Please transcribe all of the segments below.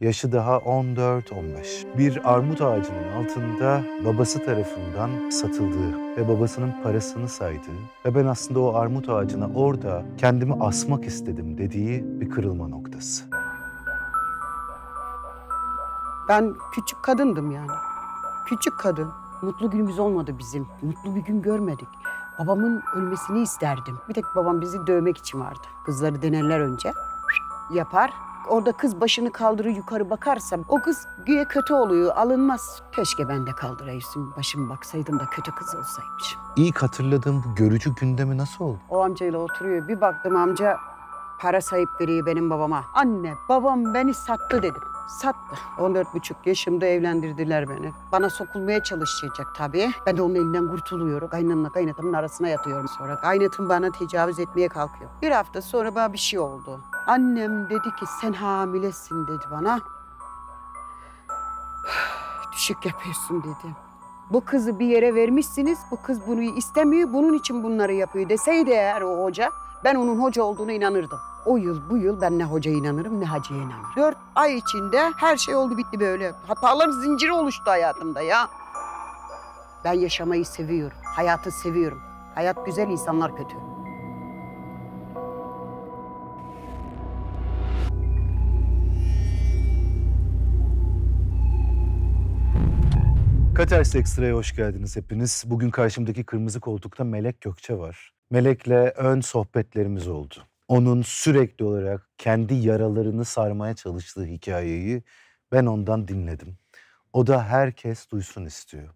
Yaşı daha 14-15. Bir armut ağacının altında babası tarafından satıldığı ve babasının parasını saydığı ve ben aslında o armut ağacına orada kendimi asmak istedim dediği bir kırılma noktası. Ben küçük kadındım yani. Küçük kadın. Mutlu günümüz olmadı bizim. Mutlu bir gün görmedik. Babamın ölmesini isterdim. Bir tek babam bizi dövmek için vardı. Kızları denerler önce. Yapar. Orada kız başını kaldırır yukarı bakarsa o kız güya kötü oluyor. Alınmaz. Keşke ben de kaldırayım başımı baksaydım da kötü kız olsaymışım. İlk hatırladığım bu görücü gündemi nasıl oldu? O amcayla oturuyor. Bir baktım amca para sayıp veriyor benim babama. Anne babam beni sattı dedim. Sattı. 14 buçuk yaşımda evlendirdiler beni. Bana sokulmaya çalışacak tabii. Ben de onun elinden kurtuluyorum. Kaynanamla kaynatımın arasına yatıyorum sonra. Kaynatım bana tecavüz etmeye kalkıyor. Bir hafta sonra bana bir şey oldu. Annem dedi ki sen hamilesin dedi bana. Düşük yapıyorsun dedi. Bu kızı bir yere vermişsiniz. Bu kız bunu istemiyor. Bunun için bunları yapıyor deseydi eğer o hoca ben onun hoca olduğunu inanırdım. O yıl bu yıl ben ne hocaya inanırım ne hacıya inanırım. Dört ay içinde her şey oldu bitti böyle. Hatalar zinciri oluştu hayatımda ya. Ben yaşamayı seviyorum. Hayatı seviyorum. Hayat güzel, insanlar kötü. Katarsis Ekstra'ya hoş geldiniz hepiniz. Bugün karşımdaki kırmızı koltukta Melek Gökçe var. Melek'le ön sohbetlerimiz oldu. Onun sürekli olarak kendi yaralarını sarmaya çalıştığı hikayeyi ben ondan dinledim. O da herkes duysun istiyor.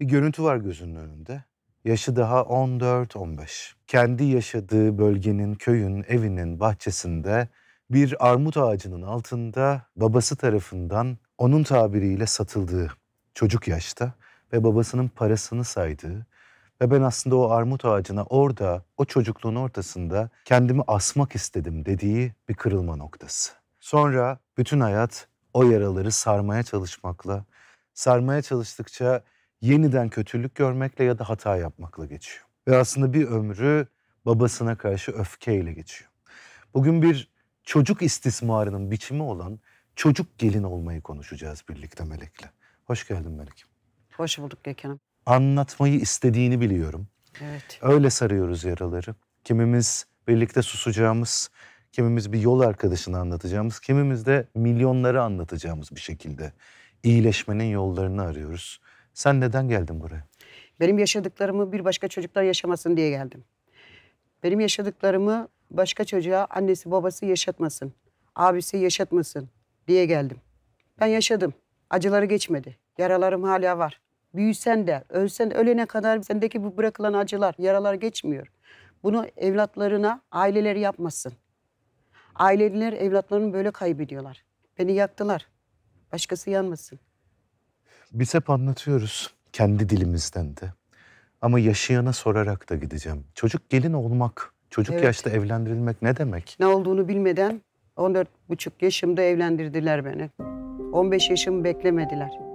Bir görüntü var gözünün önünde. Yaşı daha 14-15. Kendi yaşadığı bölgenin, köyün, evinin bahçesinde bir armut ağacının altında babası tarafından onun tabiriyle satıldığı çocuk yaşta ve babasının parasını saydığı ve ben aslında o armut ağacına orada, o çocukluğun ortasında kendimi asmak istedim dediği bir kırılma noktası. Sonra bütün hayat o yaraları sarmaya çalışmakla, sarmaya çalıştıkça yeniden kötülük görmekle ya da hata yapmakla geçiyor. Ve aslında bir ömrü babasına karşı öfkeyle geçiyor. Bugün bir çocuk istismarının biçimi olan çocuk gelin olmayı konuşacağız birlikte Melek'le. Hoş geldin Melek. Hoş bulduk Gökhan'ım. Anlatmayı istediğini biliyorum. Evet. Öyle sarıyoruz yaraları. Kimimiz birlikte susacağımız, kimimiz bir yol arkadaşını anlatacağımız, kimimiz de milyonları anlatacağımız bir şekilde iyileşmenin yollarını arıyoruz. Sen neden geldin buraya? Benim yaşadıklarımı bir başka çocuklar yaşamasın diye geldim. Benim yaşadıklarımı başka çocuğa annesi babası yaşatmasın, abisi yaşatmasın diye geldim. Ben yaşadım. Acıları geçmedi. Yaralarım hala var. Büyüsen de, ölsen ölene kadar sendeki bu bırakılan acılar, yaralar geçmiyor. Bunu evlatlarına aileleri yapmasın. Aileler evlatlarını böyle kaybediyorlar. Beni yaktılar. Başkası yanmasın. Biz hep anlatıyoruz kendi dilimizden de. Ama yaşayana sorarak da gideceğim. Çocuk gelin olmak, çocuk Evet. yaşta evlendirilmek ne demek? Ne olduğunu bilmeden 14 buçuk yaşımda evlendirdiler beni. 15 yaşımı beklemediler.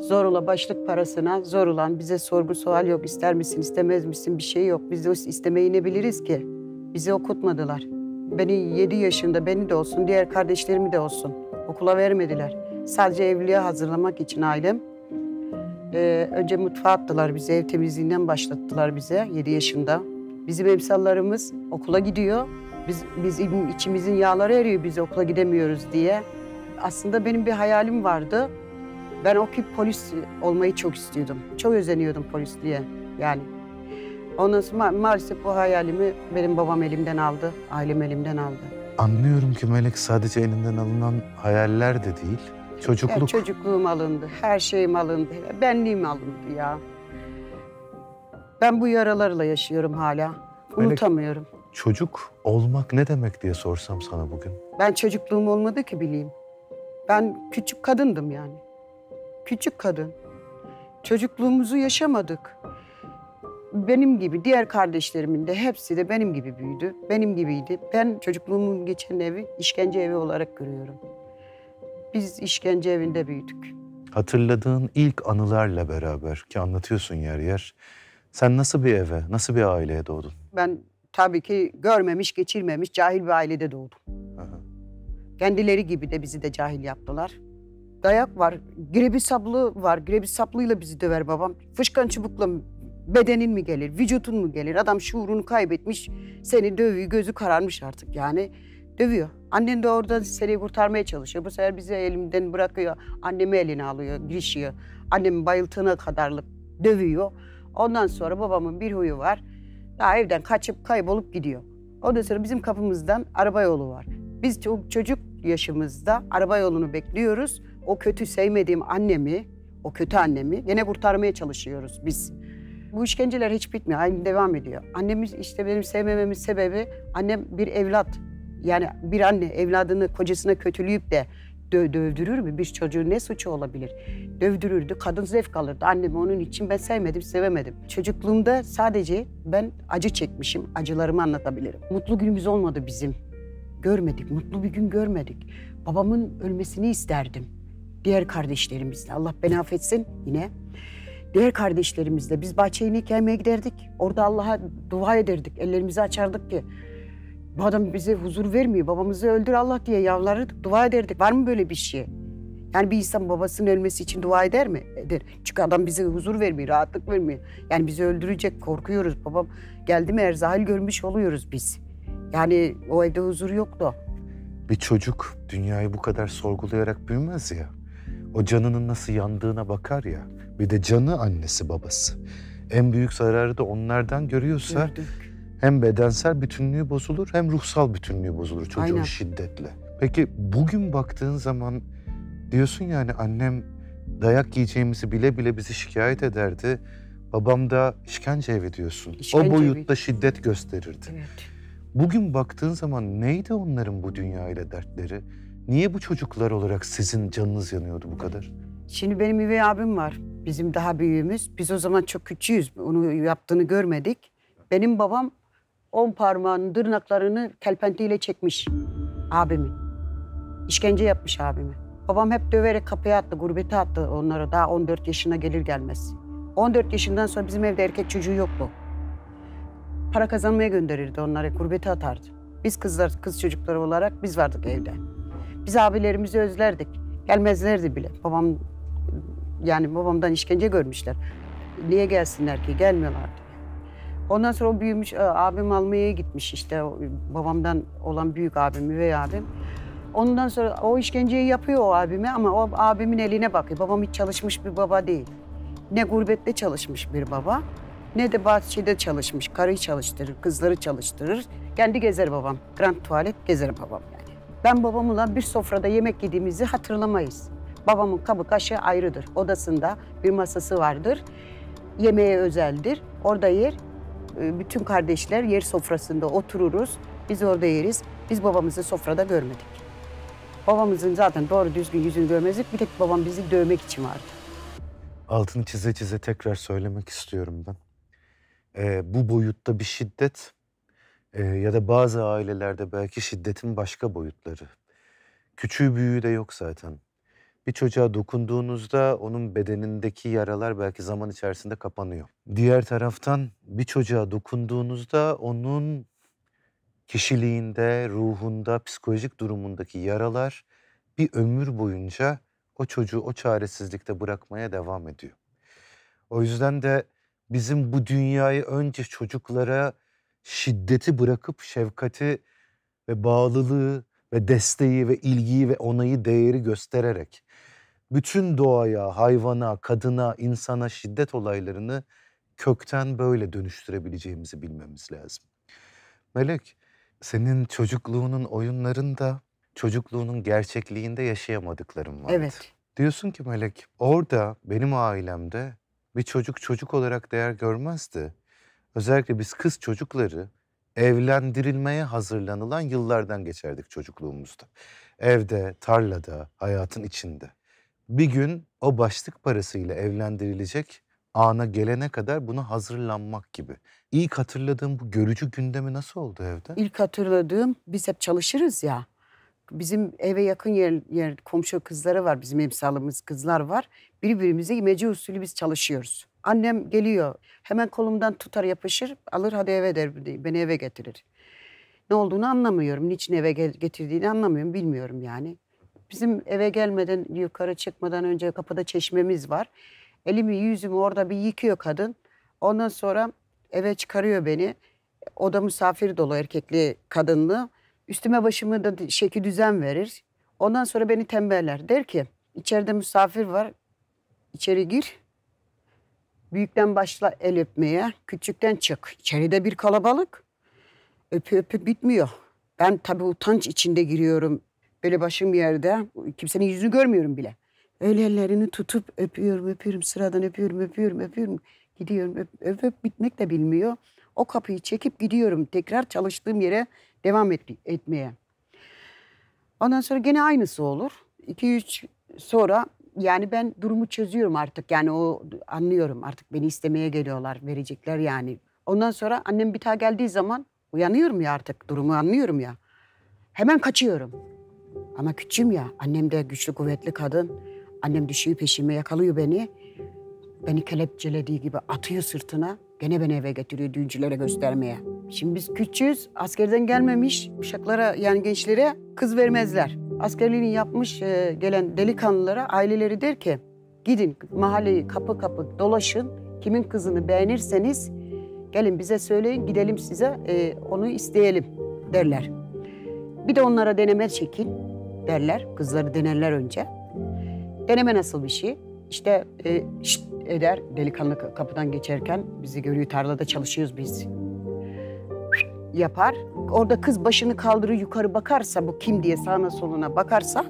Zorla başlık parasına zor olan bize sorgu sual yok. İster misin istemez misin bir şey yok. Biz de istemeyi ne biliriz ki? Bizi okutmadılar. Beni 7 yaşında beni de olsun diğer kardeşlerimi de olsun okula vermediler. Sadece evliliğe hazırlamak için ailem. Ee, önce mutfağa attılar bizi. Ev temizliğinden başlattılar bize 7 yaşında. Bizim emsallarımız okula gidiyor. Biz bizim içimizin yağları eriyor biz okula gidemiyoruz diye. Aslında benim bir hayalim vardı. Ben okuyup polis olmayı çok istiyordum. Çok özeniyordum polisliğe yani. Ondan sonra ma- maalesef bu hayalimi benim babam elimden aldı, ailem elimden aldı. Anlıyorum ki Melek sadece elinden alınan hayaller de değil. Çocukluk. Yani çocukluğum alındı, her şeyim alındı, benliğim alındı ya. Ben bu yaralarla yaşıyorum hala. Unutamıyorum. Çocuk olmak ne demek diye sorsam sana bugün. Ben çocukluğum olmadı ki bileyim. Ben küçük kadındım yani. Küçük kadın. Çocukluğumuzu yaşamadık. Benim gibi diğer kardeşlerimin de hepsi de benim gibi büyüdü. Benim gibiydi. Ben çocukluğumun geçen evi işkence evi olarak görüyorum. Biz işkence evinde büyüdük. Hatırladığın ilk anılarla beraber ki anlatıyorsun yer yer. Sen nasıl bir eve, nasıl bir aileye doğdun? Ben tabii ki görmemiş, geçirmemiş cahil bir ailede doğdum. Aha. Kendileri gibi de bizi de cahil yaptılar. Dayak var, grebi saplı var. Grebi saplıyla bizi döver babam. Fışkan çubukla bedenin mi gelir, vücutun mu gelir? Adam şuurunu kaybetmiş, seni dövüyor, gözü kararmış artık yani. Dövüyor. Annen de orada seni kurtarmaya çalışıyor. Bu sefer bizi elimden bırakıyor. Annemi eline alıyor, girişiyor. Annemi bayıltığına kadarlık dövüyor. Ondan sonra babamın bir huyu var. Daha evden kaçıp kaybolup gidiyor. Ondan sonra bizim kapımızdan araba yolu var. Biz çocuk yaşımızda araba yolunu bekliyoruz. O kötü sevmediğim annemi, o kötü annemi yine kurtarmaya çalışıyoruz biz. Bu işkenceler hiç bitmiyor, aynı devam ediyor. Annemiz işte benim sevmememin sebebi annem bir evlat. Yani bir anne evladını kocasına kötüleyip de dö dövdürür mü? Bir çocuğun ne suçu olabilir? Dövdürürdü, kadın zevk alırdı. Annemi onun için ben sevmedim, sevemedim. Çocukluğumda sadece ben acı çekmişim, acılarımı anlatabilirim. Mutlu günümüz olmadı bizim. Görmedik, mutlu bir gün görmedik. Babamın ölmesini isterdim. Diğer kardeşlerimizle, Allah beni affetsin yine. Diğer kardeşlerimizle biz bahçeye inek giderdik. Orada Allah'a dua ederdik, ellerimizi açardık ki bu adam bize huzur vermiyor. Babamızı öldür Allah diye yalvarırdık, dua ederdik. Var mı böyle bir şey? Yani bir insan babasının ölmesi için dua eder mi? Eder. Çünkü adam bize huzur vermiyor, rahatlık vermiyor. Yani bizi öldürecek, korkuyoruz. Babam geldi mi erzahil görmüş oluyoruz biz. Yani o evde huzur yoktu. Bir çocuk dünyayı bu kadar sorgulayarak büyümez ya. O canının nasıl yandığına bakar ya. Bir de canı annesi babası. En büyük zararı da onlardan görüyorsa Gördük. hem bedensel bütünlüğü bozulur hem ruhsal bütünlüğü bozulur çocuğun Aynen. şiddetle. Peki bugün baktığın zaman diyorsun yani annem dayak yiyeceğimizi bile bile bizi şikayet ederdi. Babam da işkence evi diyorsun. İşkence o evi. boyutta şiddet gösterirdi. Evet. Bugün baktığın zaman neydi onların bu dünyayla dertleri? Niye bu çocuklar olarak sizin canınız yanıyordu bu kadar? Şimdi benim üvey abim var. Bizim daha büyüğümüz. Biz o zaman çok küçüğüz. Onu yaptığını görmedik. Benim babam on parmağının tırnaklarını kelpentiyle çekmiş abimin. İşkence yapmış abimi. Babam hep döverek kapıya attı, gurbete attı onları daha 14 yaşına gelir gelmez. 14 yaşından sonra bizim evde erkek çocuğu yoktu. Para kazanmaya gönderirdi onları, gurbete atardı. Biz kızlar, kız çocukları olarak biz vardık evde. Biz abilerimizi özlerdik. Gelmezlerdi bile. Babam yani babamdan işkence görmüşler. Niye gelsinler ki? Gelmiyorlardı. Ondan sonra o büyümüş, e, abim almaya gitmiş işte babamdan olan büyük abim, üvey abim. Ondan sonra o işkenceyi yapıyor o abime ama o abimin eline bakıyor. Babam hiç çalışmış bir baba değil. Ne gurbette çalışmış bir baba, ne de bahçede çalışmış. Karıyı çalıştırır, kızları çalıştırır. Kendi gezer babam. Grand tuvalet gezer babam yani. Ben babamla bir sofrada yemek yediğimizi hatırlamayız. Babamın kabı kaşığı ayrıdır. Odasında bir masası vardır. Yemeğe özeldir. Orada yer. Ee, Bütün kardeşler yer sofrasında otururuz. Biz orada yeriz. Biz babamızı sofrada görmedik. Babamızın zaten doğru düzgün yüzünü görmezdik. Bir tek babam bizi dövmek için vardı. Altını çize çize tekrar söylemek istiyorum ben. Ee, bu boyutta bir şiddet e, ya da bazı ailelerde belki şiddetin başka boyutları. Küçüğü büyüğü de yok zaten. Bir çocuğa dokunduğunuzda onun bedenindeki yaralar belki zaman içerisinde kapanıyor. Diğer taraftan bir çocuğa dokunduğunuzda onun kişiliğinde, ruhunda, psikolojik durumundaki yaralar bir ömür boyunca o çocuğu o çaresizlikte bırakmaya devam ediyor. O yüzden de bizim bu dünyayı önce çocuklara şiddeti bırakıp şefkati ve bağlılığı ve desteği ve ilgiyi ve onayı değeri göstererek bütün doğaya, hayvana, kadına, insana şiddet olaylarını kökten böyle dönüştürebileceğimizi bilmemiz lazım. Melek, senin çocukluğunun oyunlarında çocukluğunun gerçekliğinde yaşayamadıkların vardı. Evet. Diyorsun ki Melek, orada benim ailemde bir çocuk çocuk olarak değer görmezdi. Özellikle biz kız çocukları evlendirilmeye hazırlanılan yıllardan geçerdik çocukluğumuzda. Evde, tarlada, hayatın içinde. Bir gün o başlık parasıyla evlendirilecek ana gelene kadar buna hazırlanmak gibi. İlk hatırladığım bu görücü gündemi nasıl oldu evde? İlk hatırladığım biz hep çalışırız ya. Bizim eve yakın yer, yer komşu kızları var. Bizim emsalımız kızlar var. Birbirimize imece usulü biz çalışıyoruz. Annem geliyor. Hemen kolumdan tutar yapışır. Alır hadi eve der. Beni eve getirir. Ne olduğunu anlamıyorum. Niçin eve getirdiğini anlamıyorum. Bilmiyorum yani. Bizim eve gelmeden, yukarı çıkmadan önce kapıda çeşmemiz var. Elimi yüzümü orada bir yıkıyor kadın. Ondan sonra eve çıkarıyor beni. O da misafir dolu erkekli kadınlı. Üstüme başımı da şekil düzen verir. Ondan sonra beni tembeller. Der ki içeride misafir var. İçeri gir. Büyükten başla el öpmeye. Küçükten çık. İçeride bir kalabalık. Öpü öpü bitmiyor. Ben tabii utanç içinde giriyorum. Böyle başım yerde. Kimsenin yüzünü görmüyorum bile. Öyle ellerini tutup öpüyorum, öpüyorum. Sıradan öpüyorum, öpüyorum, öpüyorum. Gidiyorum. Öp, öp, öp bitmek de bilmiyor. O kapıyı çekip gidiyorum. Tekrar çalıştığım yere devam et, etmeye. Ondan sonra gene aynısı olur. 2-3 sonra yani ben durumu çözüyorum artık. Yani o anlıyorum artık beni istemeye geliyorlar, verecekler yani. Ondan sonra annem bir daha geldiği zaman uyanıyorum ya artık durumu anlıyorum ya. Hemen kaçıyorum. Ama küçüğüm ya. Annem de güçlü kuvvetli kadın. Annem düşüyor peşime yakalıyor beni. Beni kelepçelediği gibi atıyor sırtına. Gene beni eve getiriyor düğüncülere göstermeye. Şimdi biz küçüğüz. Askerden gelmemiş uşaklara yani gençlere kız vermezler. Askerliğini yapmış e, gelen delikanlılara aileleri der ki gidin mahalleyi kapı kapı dolaşın. Kimin kızını beğenirseniz gelin bize söyleyin gidelim size e, onu isteyelim derler. Bir de onlara deneme çekin derler. Kızları denerler önce. Deneme nasıl bir şey? İşte e, şşt eder delikanlı ka- kapıdan geçerken bizi görüyor tarlada çalışıyoruz biz. Yapar. Orada kız başını kaldırır yukarı bakarsa bu kim diye sağına soluna bakarsa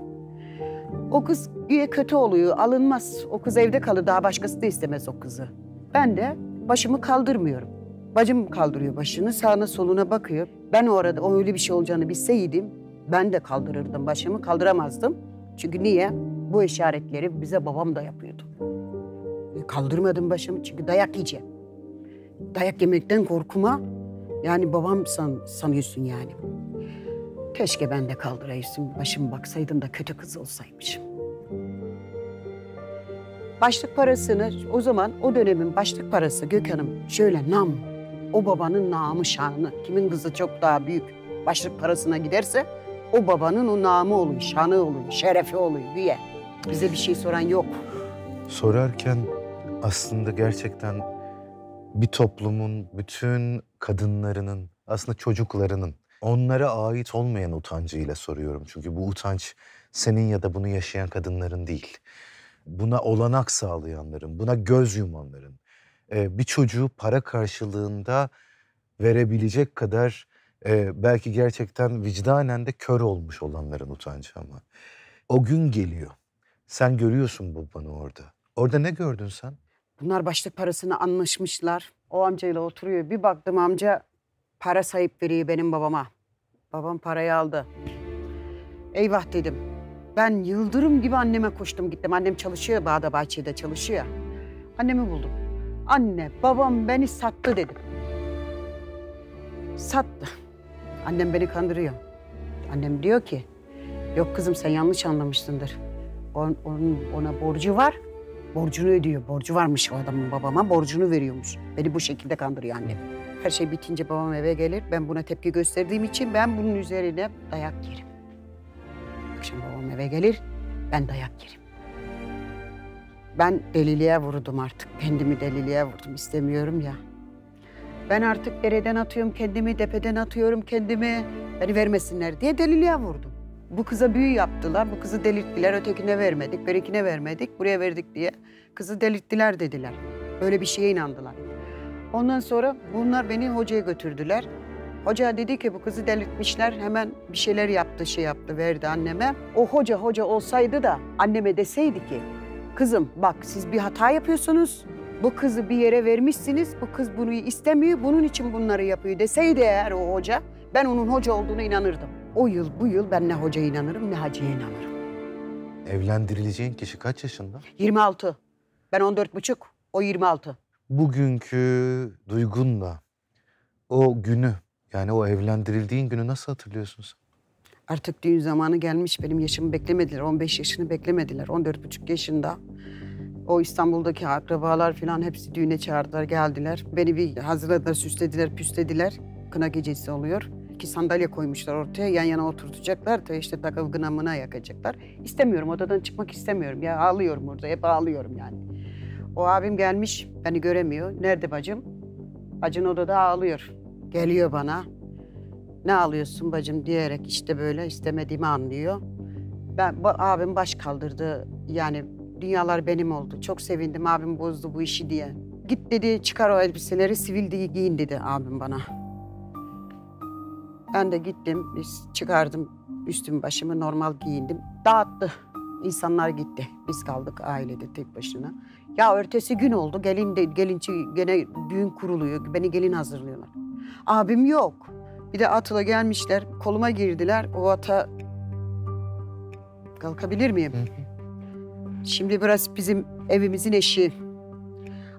o kız güya kötü oluyor alınmaz. O kız evde kalır daha başkası da istemez o kızı. Ben de başımı kaldırmıyorum. Bacım kaldırıyor başını sağına soluna bakıyor. Ben o arada o öyle bir şey olacağını bilseydim ben de kaldırırdım başımı kaldıramazdım. Çünkü niye? Bu işaretleri bize babam da yapıyordu. E, Kaldırmadım başımı çünkü dayak yiyeceğim. Dayak yemekten korkuma yani babam san, sanıyorsun yani. Keşke ben de kaldırayım başımı baksaydım da kötü kız olsaymışım. Başlık parasını o zaman o dönemin başlık parası Gökhan'ım şöyle nam. O babanın namı şanı. Kimin kızı çok daha büyük başlık parasına giderse o babanın o namı oluyor, şanı oluyor, şerefi oluyor diye. Bize bir şey soran yok. Sorarken aslında gerçekten bir toplumun bütün kadınlarının, aslında çocuklarının onlara ait olmayan utancıyla soruyorum. Çünkü bu utanç senin ya da bunu yaşayan kadınların değil. Buna olanak sağlayanların, buna göz yumanların, e, bir çocuğu para karşılığında verebilecek kadar e, belki gerçekten vicdanen de kör olmuş olanların utancı ama. O gün geliyor. Sen görüyorsun babanı orada. Orada ne gördün sen? Bunlar başlık parasını anlaşmışlar. O amcayla oturuyor. Bir baktım amca para sayıp veriyor benim babama. Babam parayı aldı. Eyvah dedim. Ben yıldırım gibi anneme koştum gittim. Annem çalışıyor Bağda Bahçe'de çalışıyor. Annemi buldum. Anne babam beni sattı dedim. Sattı. Annem beni kandırıyor. Annem diyor ki yok kızım sen yanlış anlamışsındır. On- onun ona borcu var. Borcunu ödüyor. Borcu varmış o adamın babama. Borcunu veriyormuş. Beni bu şekilde kandırıyor annem. Her şey bitince babam eve gelir. Ben buna tepki gösterdiğim için ben bunun üzerine dayak yerim. Akşam babam eve gelir. Ben dayak yerim. Ben deliliğe vurdum artık. Kendimi deliliğe vurdum. istemiyorum ya. Ben artık dereden atıyorum kendimi, tepeden atıyorum kendimi. Beni vermesinler diye deliliğe vurdum. Bu kıza büyü yaptılar, bu kızı delirttiler, ötekine vermedik, berikine vermedik, buraya verdik diye. Kızı delirttiler dediler. Böyle bir şeye inandılar. Ondan sonra bunlar beni hocaya götürdüler. Hoca dedi ki bu kızı delirtmişler, hemen bir şeyler yaptı, şey yaptı, verdi anneme. O hoca hoca olsaydı da anneme deseydi ki, kızım bak siz bir hata yapıyorsunuz, bu kızı bir yere vermişsiniz, bu kız bunu istemiyor, bunun için bunları yapıyor deseydi eğer o hoca, ben onun hoca olduğuna inanırdım. O yıl bu yıl ben ne hocaya inanırım ne hacıya inanırım. Evlendirileceğin kişi kaç yaşında? 26. Ben 14 buçuk, o 26. Bugünkü duygunla o günü yani o evlendirildiğin günü nasıl hatırlıyorsun sen? Artık düğün zamanı gelmiş. Benim yaşımı beklemediler. 15 yaşını beklemediler. 14 buçuk yaşında. O İstanbul'daki akrabalar falan hepsi düğüne çağırdılar, geldiler. Beni bir hazırladılar, süslediler, püslediler. Kına gecesi oluyor. İki sandalye koymuşlar ortaya. Yan yana oturtacaklar da işte takıl gınamına yakacaklar. İstemiyorum odadan çıkmak istemiyorum. Ya ağlıyorum orada hep ağlıyorum yani. O abim gelmiş beni göremiyor. Nerede bacım? Bacın odada ağlıyor. Geliyor bana. Ne ağlıyorsun bacım diyerek işte böyle istemediğimi anlıyor. Ben abim baş kaldırdı. Yani dünyalar benim oldu. Çok sevindim abim bozdu bu işi diye. Git dedi çıkar o elbiseleri sivil giyin dedi abim bana. Ben de gittim biz çıkardım üstüm başımı normal giyindim. Dağıttı. İnsanlar gitti. Biz kaldık ailede tek başına. Ya ertesi gün oldu. Gelin de gelinci gene düğün kuruluyor. Beni gelin hazırlıyorlar. Abim yok. Bir de atla gelmişler. Koluma girdiler. O ata kalkabilir miyim? Şimdi burası bizim evimizin eşi.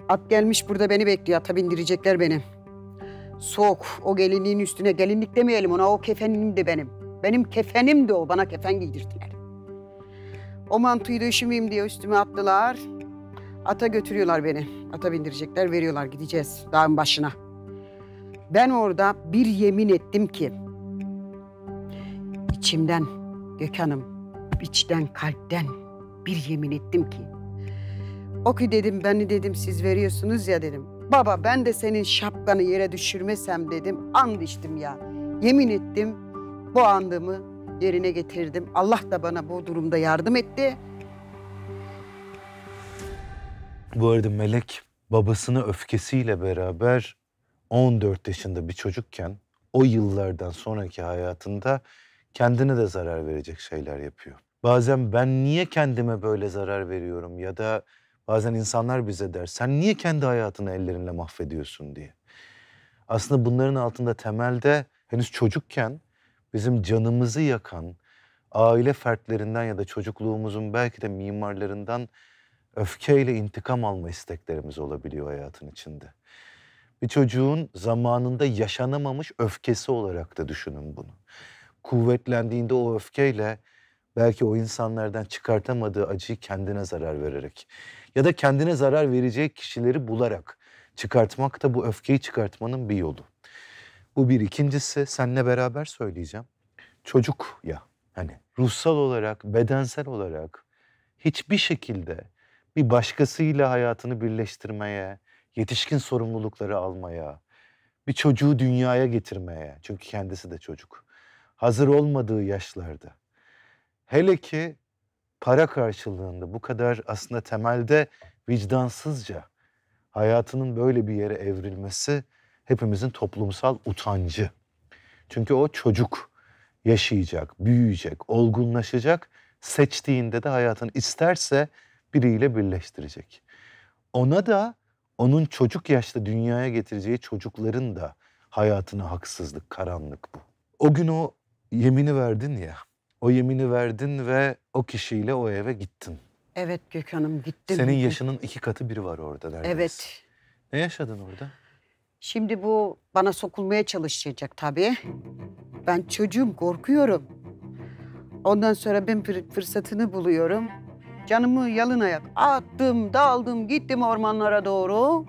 At gelmiş burada beni bekliyor. Ata bindirecekler beni. Soğuk. O gelinliğin üstüne gelinlik demeyelim ona. O kefenim de benim. Benim kefenim de o. Bana kefen giydirdiler. O mantıyı da üşümeyeyim diye üstüme attılar. Ata götürüyorlar beni. Ata bindirecekler, veriyorlar. Gideceğiz dağın başına. Ben orada bir yemin ettim ki... içimden Gökhan'ım, içten kalpten bir yemin ettim ki... O ki dedim, beni dedim siz veriyorsunuz ya dedim. Baba ben de senin şapkanı yere düşürmesem dedim. And içtim ya. Yemin ettim, bu andımı yerine getirdim. Allah da bana bu durumda yardım etti. Bu arada Melek babasını öfkesiyle beraber 14 yaşında bir çocukken o yıllardan sonraki hayatında kendine de zarar verecek şeyler yapıyor. Bazen ben niye kendime böyle zarar veriyorum ya da bazen insanlar bize der sen niye kendi hayatını ellerinle mahvediyorsun diye. Aslında bunların altında temelde henüz çocukken bizim canımızı yakan aile fertlerinden ya da çocukluğumuzun belki de mimarlarından öfkeyle intikam alma isteklerimiz olabiliyor hayatın içinde. Bir çocuğun zamanında yaşanamamış öfkesi olarak da düşünün bunu. Kuvvetlendiğinde o öfkeyle belki o insanlardan çıkartamadığı acıyı kendine zarar vererek ya da kendine zarar verecek kişileri bularak çıkartmak da bu öfkeyi çıkartmanın bir yolu. Bu bir. ikincisi seninle beraber söyleyeceğim. Çocuk ya hani ruhsal olarak, bedensel olarak hiçbir şekilde bir başkasıyla hayatını birleştirmeye, yetişkin sorumlulukları almaya, bir çocuğu dünyaya getirmeye, çünkü kendisi de çocuk, hazır olmadığı yaşlarda, hele ki para karşılığında bu kadar aslında temelde vicdansızca hayatının böyle bir yere evrilmesi hepimizin toplumsal utancı. Çünkü o çocuk yaşayacak, büyüyecek, olgunlaşacak, seçtiğinde de hayatını isterse biriyle birleştirecek. Ona da onun çocuk yaşta dünyaya getireceği çocukların da hayatına haksızlık, karanlık bu. O gün o yemini verdin ya, o yemini verdin ve o kişiyle o eve gittin. Evet Gökhan'ım gittim. Senin yaşının iki katı biri var orada neredeyse. Evet. Ne yaşadın orada? Şimdi bu bana sokulmaya çalışacak tabii. Ben çocuğum korkuyorum. Ondan sonra ben fır- fırsatını buluyorum. Canımı yalın ayak attım, daldım, gittim ormanlara doğru.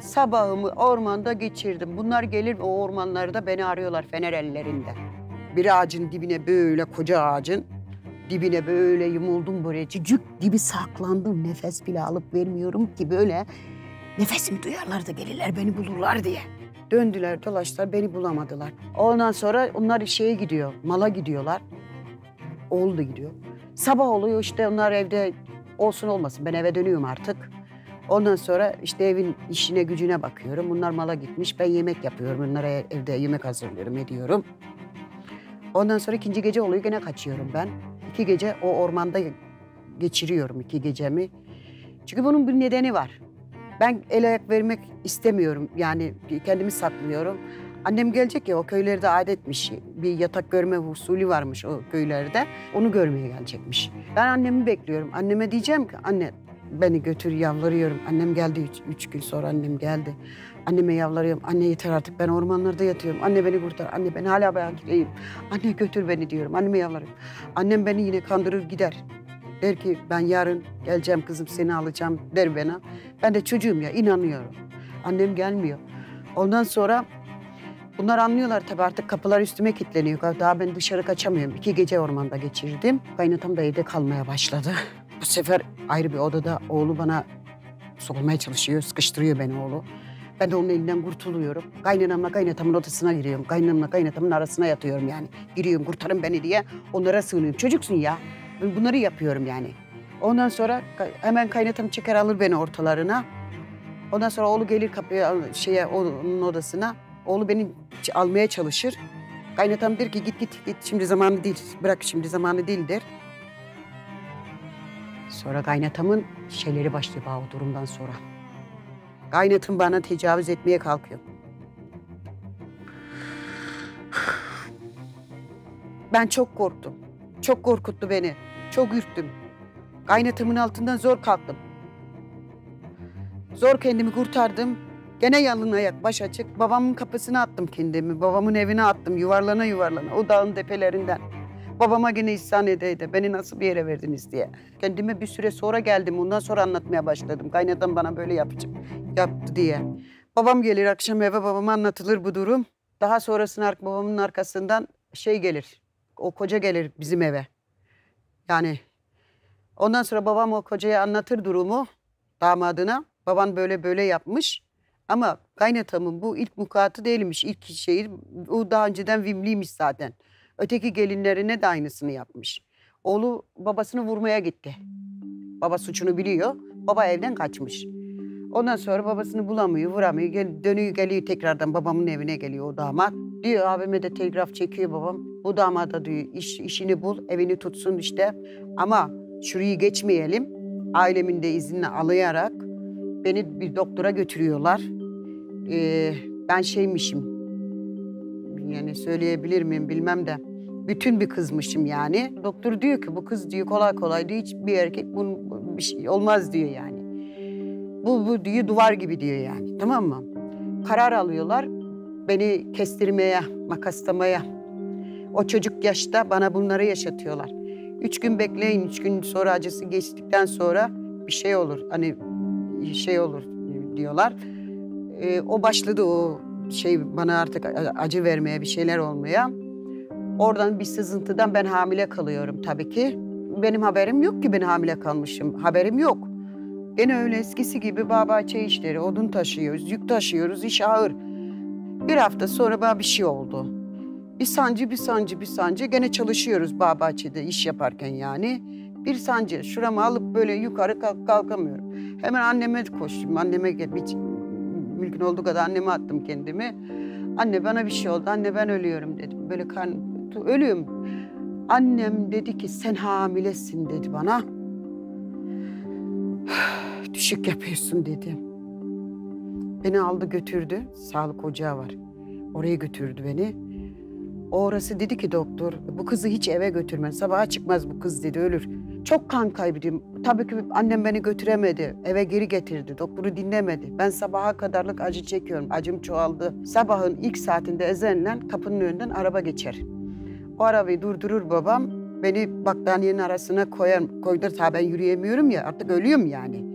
Sabahımı ormanda geçirdim. Bunlar gelir o ormanlarda beni arıyorlar fener ellerinde. Bir ağacın dibine böyle koca ağacın dibine böyle yumuldum buraya. Cücük gibi saklandım. Nefes bile alıp vermiyorum ki böyle Nefesimi duyarlar da gelirler beni bulurlar diye. Döndüler dolaştılar beni bulamadılar. Ondan sonra onlar şeye gidiyor, mala gidiyorlar. Oğul da gidiyor. Sabah oluyor işte onlar evde olsun olmasın ben eve dönüyorum artık. Ondan sonra işte evin işine gücüne bakıyorum. Bunlar mala gitmiş ben yemek yapıyorum. Onlara evde yemek hazırlıyorum ediyorum. Ondan sonra ikinci gece oluyor gene kaçıyorum ben. İki gece o ormanda geçiriyorum iki gecemi. Çünkü bunun bir nedeni var. Ben el ayak vermek istemiyorum. Yani kendimi saklıyorum. Annem gelecek ya o köylerde adetmiş. Bir yatak görme usulü varmış o köylerde. Onu görmeye gelecekmiş. Ben annemi bekliyorum. Anneme diyeceğim ki anne beni götür yalvarıyorum. Annem geldi üç, üç gün sonra annem geldi. Anneme yalvarıyorum. Anne yeter artık ben ormanlarda yatıyorum. Anne beni kurtar. Anne ben hala bakireyim. Anne götür beni diyorum. Anneme yalvarıyorum. Annem beni yine kandırır gider. Der ki ben yarın geleceğim kızım seni alacağım der bana. Ben de çocuğum ya inanıyorum. Annem gelmiyor. Ondan sonra Bunlar anlıyorlar tabii artık kapılar üstüme kilitleniyor. Daha ben dışarı kaçamıyorum. İki gece ormanda geçirdim. Kaynatam da evde kalmaya başladı. Bu sefer ayrı bir odada oğlu bana sokulmaya çalışıyor. Sıkıştırıyor beni oğlu. Ben de onun elinden kurtuluyorum. Kaynanamla kaynatamın odasına giriyorum. Kaynanamla kaynatamın arasına yatıyorum yani. Giriyorum kurtarın beni diye onlara sığınıyorum. Çocuksun ya. Ben bunları yapıyorum yani. Ondan sonra hemen kaynatam çeker alır beni ortalarına. Ondan sonra oğlu gelir kapıya şeye onun odasına. Oğlu beni almaya çalışır. Kaynatam der ki git git git şimdi zamanı değil. Bırak şimdi zamanı değil der. Sonra kaynatamın şeyleri başlıyor o durumdan sonra. Kaynatım bana tecavüz etmeye kalkıyor. Ben çok korktum. Çok korkuttu beni. Çok ürktüm. Kaynatımın altından zor kalktım. Zor kendimi kurtardım. Gene yalın ayak, baş açık. Babamın kapısına attım kendimi. Babamın evine attım yuvarlana yuvarlana o dağın tepelerinden. Babama gene isyan ede ede beni nasıl bir yere verdiniz diye. Kendime bir süre sonra geldim. Ondan sonra anlatmaya başladım. Kaynatam bana böyle yapacak, yaptı diye. Babam gelir akşam eve babama anlatılır bu durum. Daha sonrasında ar- babamın arkasından şey gelir. O koca gelir bizim eve. Yani ondan sonra babam o kocaya anlatır durumu damadına. Baban böyle böyle yapmış. Ama kaynatamın bu ilk mukatı değilmiş. İlk şeyi o daha önceden vimliymiş zaten. Öteki gelinlerine de aynısını yapmış. Oğlu babasını vurmaya gitti. Baba suçunu biliyor. Baba evden kaçmış. Ondan sonra babasını bulamıyor, vuramıyor. Gel, dönüyor geliyor tekrardan babamın evine geliyor o damat. Diyor abime de telgraf çekiyor babam. Bu damada diyor iş, işini bul, evini tutsun işte. Ama şurayı geçmeyelim. Ailemin de iznini alayarak beni bir doktora götürüyorlar. Ee, ben şeymişim. Yani söyleyebilir miyim bilmem de. Bütün bir kızmışım yani. Doktor diyor ki bu kız diyor kolay kolay diyor hiçbir erkek bunun bir şey olmaz diyor yani. Bu, bu diyor duvar gibi diyor yani tamam mı? Karar alıyorlar beni kestirmeye, makaslamaya. O çocuk yaşta bana bunları yaşatıyorlar. Üç gün bekleyin, üç gün sonra acısı geçtikten sonra bir şey olur. Hani şey olur diyorlar. Ee, o başladı o şey bana artık acı vermeye, bir şeyler olmaya. Oradan bir sızıntıdan ben hamile kalıyorum tabii ki. Benim haberim yok ki ben hamile kalmışım. Haberim yok. Gene öyle eskisi gibi bahçe işleri, odun taşıyoruz, yük taşıyoruz, iş ağır. Bir hafta sonra bana bir şey oldu. Bir sancı, bir sancı, bir sancı. Gene çalışıyoruz bahçede iş yaparken yani. Bir sancı, şuramı alıp böyle yukarı kalk, kalkamıyorum. Hemen anneme koştum, anneme. Bir, mümkün olduğu kadar anneme attım kendimi. Anne bana bir şey oldu, anne ben ölüyorum dedim. Böyle kan, ölüyorum. Annem dedi ki sen hamilesin dedi bana. Düşük yapıyorsun dedi. Beni aldı götürdü. Sağlık ocağı var. Oraya götürdü beni. Orası dedi ki doktor bu kızı hiç eve götürme. Sabaha çıkmaz bu kız dedi ölür. Çok kan kaybediyorum. Tabii ki annem beni götüremedi. Eve geri getirdi. Doktoru dinlemedi. Ben sabaha kadarlık acı çekiyorum. Acım çoğaldı. Sabahın ilk saatinde ezenle kapının önünden araba geçer. Arabayı durdurur babam. Beni battaniyenin arasına koyar. Koydur ta ben yürüyemiyorum ya artık ölüyorum yani.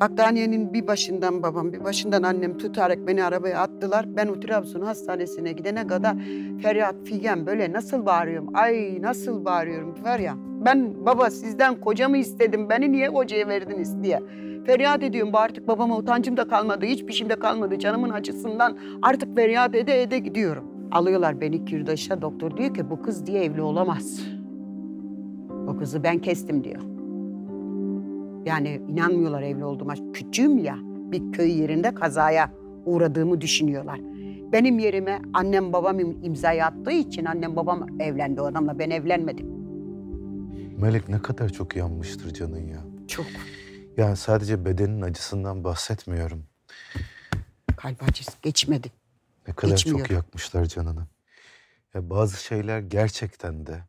Battaniyenin bir başından babam, bir başından annem tutarak beni arabaya attılar. Ben o Trabzon hastanesine gidene kadar feryat figen böyle nasıl bağırıyorum. Ay nasıl bağırıyorum var ya. Ben baba sizden kocamı istedim. Beni niye kocaya verdiniz diye. Feryat ediyorum. Artık babama utancım da kalmadı. Hiçbir şeyim de kalmadı. Canımın acısından artık feryat ede ede gidiyorum. Alıyorlar beni Kürdaş'a. Doktor diyor ki bu kız diye evli olamaz. O kızı ben kestim diyor. Yani inanmıyorlar evli olduğuma. Küçüğüm ya bir köy yerinde kazaya uğradığımı düşünüyorlar. Benim yerime annem babam im- imzayı attığı için annem babam evlendi o adamla. Ben evlenmedim. Melek ne kadar çok yanmıştır canın ya. Çok Yani sadece bedenin acısından bahsetmiyorum. kalp acısı geçmedi. Ne kadar Geçmiyor. çok yakmışlar canını. Ya bazı şeyler gerçekten de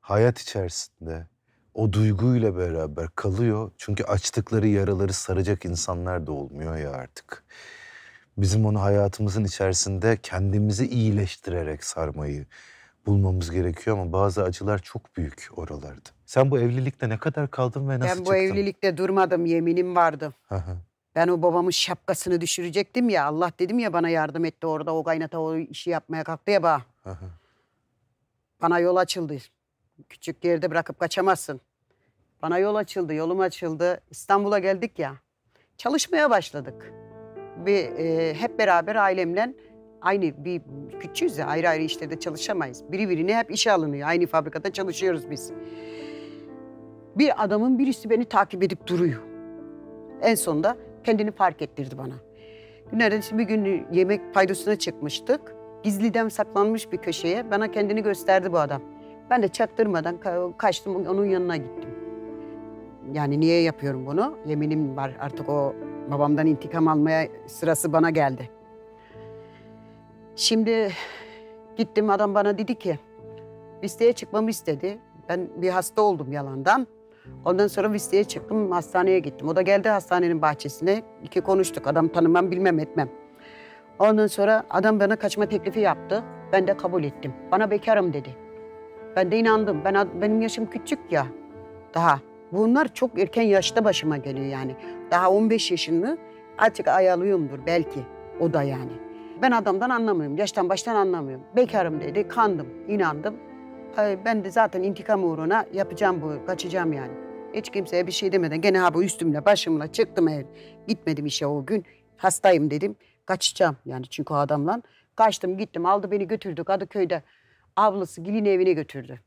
hayat içerisinde o duyguyla beraber kalıyor. Çünkü açtıkları yaraları saracak insanlar da olmuyor ya artık. Bizim onu hayatımızın içerisinde kendimizi iyileştirerek sarmayı bulmamız gerekiyor ama bazı acılar çok büyük oralarda. Sen bu evlilikte ne kadar kaldın ve nasıl ben bu çıktın? evlilikte durmadım. Yeminim vardı. Hı hı. Ben o babamın şapkasını düşürecektim ya. Allah dedim ya bana yardım etti orada. O kaynata o işi yapmaya kalktı ya bana. Aha. Bana yol açıldı. Küçük yerde bırakıp kaçamazsın. Bana yol açıldı, yolum açıldı. İstanbul'a geldik ya. Çalışmaya başladık. Bir e, hep beraber ailemle aynı bir küçüğüz ya ayrı ayrı işlerde çalışamayız. Biri birine hep işe alınıyor. Aynı fabrikada çalışıyoruz biz. Bir adamın birisi beni takip edip duruyor. En sonunda kendini fark ettirdi bana. Günlerden işte bir gün yemek paydosuna çıkmıştık. Gizliden saklanmış bir köşeye bana kendini gösterdi bu adam. Ben de çaktırmadan ka- kaçtım onun yanına gittim. Yani niye yapıyorum bunu? Yeminim var artık o babamdan intikam almaya sırası bana geldi. Şimdi gittim adam bana dedi ki listeye çıkmamı istedi. Ben bir hasta oldum yalandan. Ondan sonra listeye çıktım hastaneye gittim. O da geldi hastanenin bahçesine. İki konuştuk. Adam tanımam bilmem etmem. Ondan sonra adam bana kaçma teklifi yaptı. Ben de kabul ettim. Bana bekarım dedi. Ben de inandım. Ben benim yaşım küçük ya. Daha. Bunlar çok erken yaşta başıma geliyor yani. Daha 15 yaşında artık ayarlıyorumdur belki. O da yani. Ben adamdan anlamıyorum. Yaştan baştan anlamıyorum. Bekarım dedi. Kandım. inandım. Ben de zaten intikam uğruna yapacağım bu. Kaçacağım yani. Hiç kimseye bir şey demeden gene ha üstümle başımla çıktım ev. Gitmedim işe o gün. Hastayım dedim. Kaçacağım yani çünkü o adamla. Kaçtım gittim aldı beni götürdü Kadıköy'de. Ablası Gilin evine götürdü.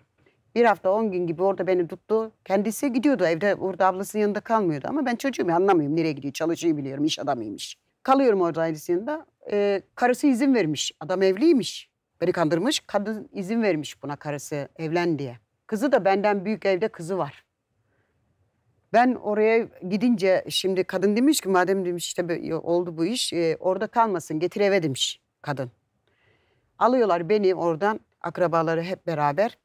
Bir hafta on gün gibi orada beni tuttu. Kendisi gidiyordu evde orada ablasının yanında kalmıyordu. Ama ben çocuğum ya, anlamıyorum nereye gidiyor. Çalışıyor biliyorum iş adamıymış. Kalıyorum orada ailesinin yanında. Ee, karısı izin vermiş. Adam evliymiş. Beni kandırmış. Kadın izin vermiş buna karısı evlen diye. Kızı da benden büyük evde kızı var. Ben oraya gidince şimdi kadın demiş ki madem demiş işte oldu bu iş e, orada kalmasın getir eve demiş kadın. Alıyorlar beni oradan akrabaları hep beraber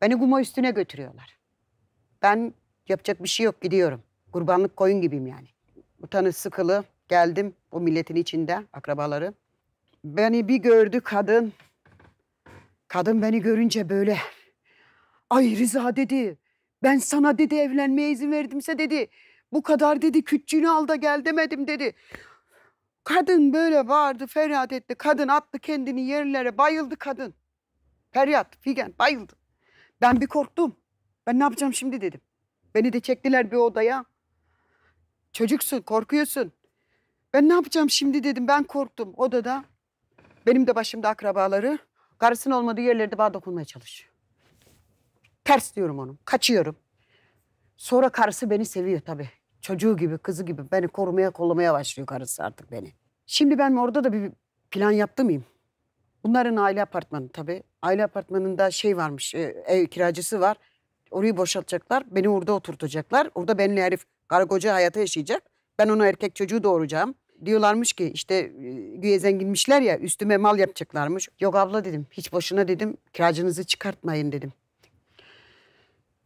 beni kuma üstüne götürüyorlar. Ben yapacak bir şey yok gidiyorum. Kurbanlık koyun gibiyim yani. Utanı sıkılı geldim o milletin içinde akrabaları. Beni bir gördü kadın. Kadın beni görünce böyle ay Rıza dedi. Ben sana dedi evlenmeye izin verdimse dedi. Bu kadar dedi küçüğünü al da gel demedim dedi. Kadın böyle bağırdı feryat etti. Kadın attı kendini yerlere bayıldı kadın. Feryat Figen bayıldı. Ben bir korktum. Ben ne yapacağım şimdi dedim. Beni de çektiler bir odaya. Çocuksun korkuyorsun. Ben ne yapacağım şimdi dedim. Ben korktum odada. Benim de başımda akrabaları. Karısının olmadığı yerlerde bana dokunmaya çalışıyor. Ters diyorum onu. Kaçıyorum. Sonra karısı beni seviyor tabii. Çocuğu gibi, kızı gibi beni korumaya, kollamaya başlıyor karısı artık beni. Şimdi ben orada da bir plan yaptı mıyım? Bunların aile apartmanı tabii. Aile apartmanında şey varmış, e, ev kiracısı var. Orayı boşaltacaklar, beni orada oturtacaklar. Orada benimle herif karı koca hayatı yaşayacak. Ben ona erkek çocuğu doğuracağım. Diyorlarmış ki işte e, güya zenginmişler ya üstüme mal yapacaklarmış. Yok abla dedim, hiç boşuna dedim, kiracınızı çıkartmayın dedim.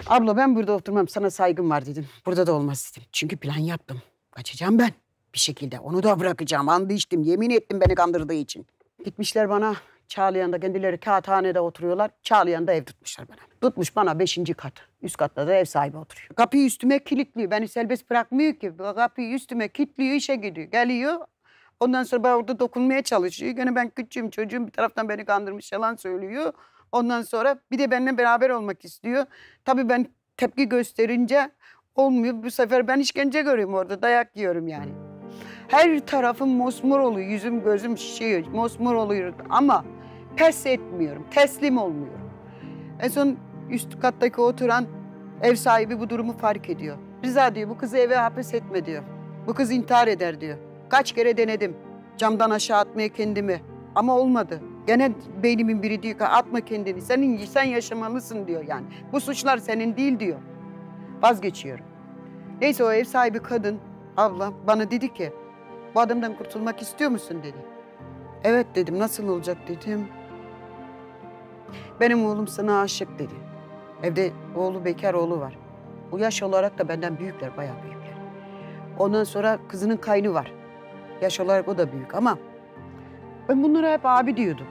Abla ben burada oturmam sana saygım var dedim. Burada da olmaz dedim. Çünkü plan yaptım. Kaçacağım ben bir şekilde. Onu da bırakacağım. Andı içtim. Yemin ettim beni kandırdığı için. Gitmişler bana Çağlayan'da kendileri kağıthanede oturuyorlar. Çağlayan'da ev tutmuşlar bana. Tutmuş bana beşinci kat. Üst katta da ev sahibi oturuyor. Kapıyı üstüme kilitliyor. Beni serbest bırakmıyor ki. Kapıyı üstüme kilitliyor işe gidiyor. Geliyor. Ondan sonra bana orada dokunmaya çalışıyor. Gene ben küçüğüm çocuğum bir taraftan beni kandırmış yalan söylüyor. Ondan sonra bir de benimle beraber olmak istiyor. Tabii ben tepki gösterince olmuyor. Bu sefer ben işkence görüyorum orada. Dayak yiyorum yani. Her tarafım mosmor oluyor. Yüzüm gözüm şişiyor. Mosmor oluyor ama pes etmiyorum. Teslim olmuyorum. En son üst kattaki oturan ev sahibi bu durumu fark ediyor. Rıza diyor bu kızı eve hapis etme diyor. Bu kız intihar eder diyor. Kaç kere denedim. Camdan aşağı atmaya kendimi. Ama olmadı. Gene beynimin biri diyor ki atma kendini. Senin sen yaşamalısın diyor yani. Bu suçlar senin değil diyor. Vazgeçiyorum. Neyse o ev sahibi kadın abla bana dedi ki bu adamdan kurtulmak istiyor musun dedi. Evet dedim nasıl olacak dedim. Benim oğlum sana aşık dedi. Evde oğlu bekar oğlu var. Bu yaş olarak da benden büyükler bayağı büyükler. Ondan sonra kızının kaynı var. Yaş olarak o da büyük ama ben bunlara hep abi diyordum.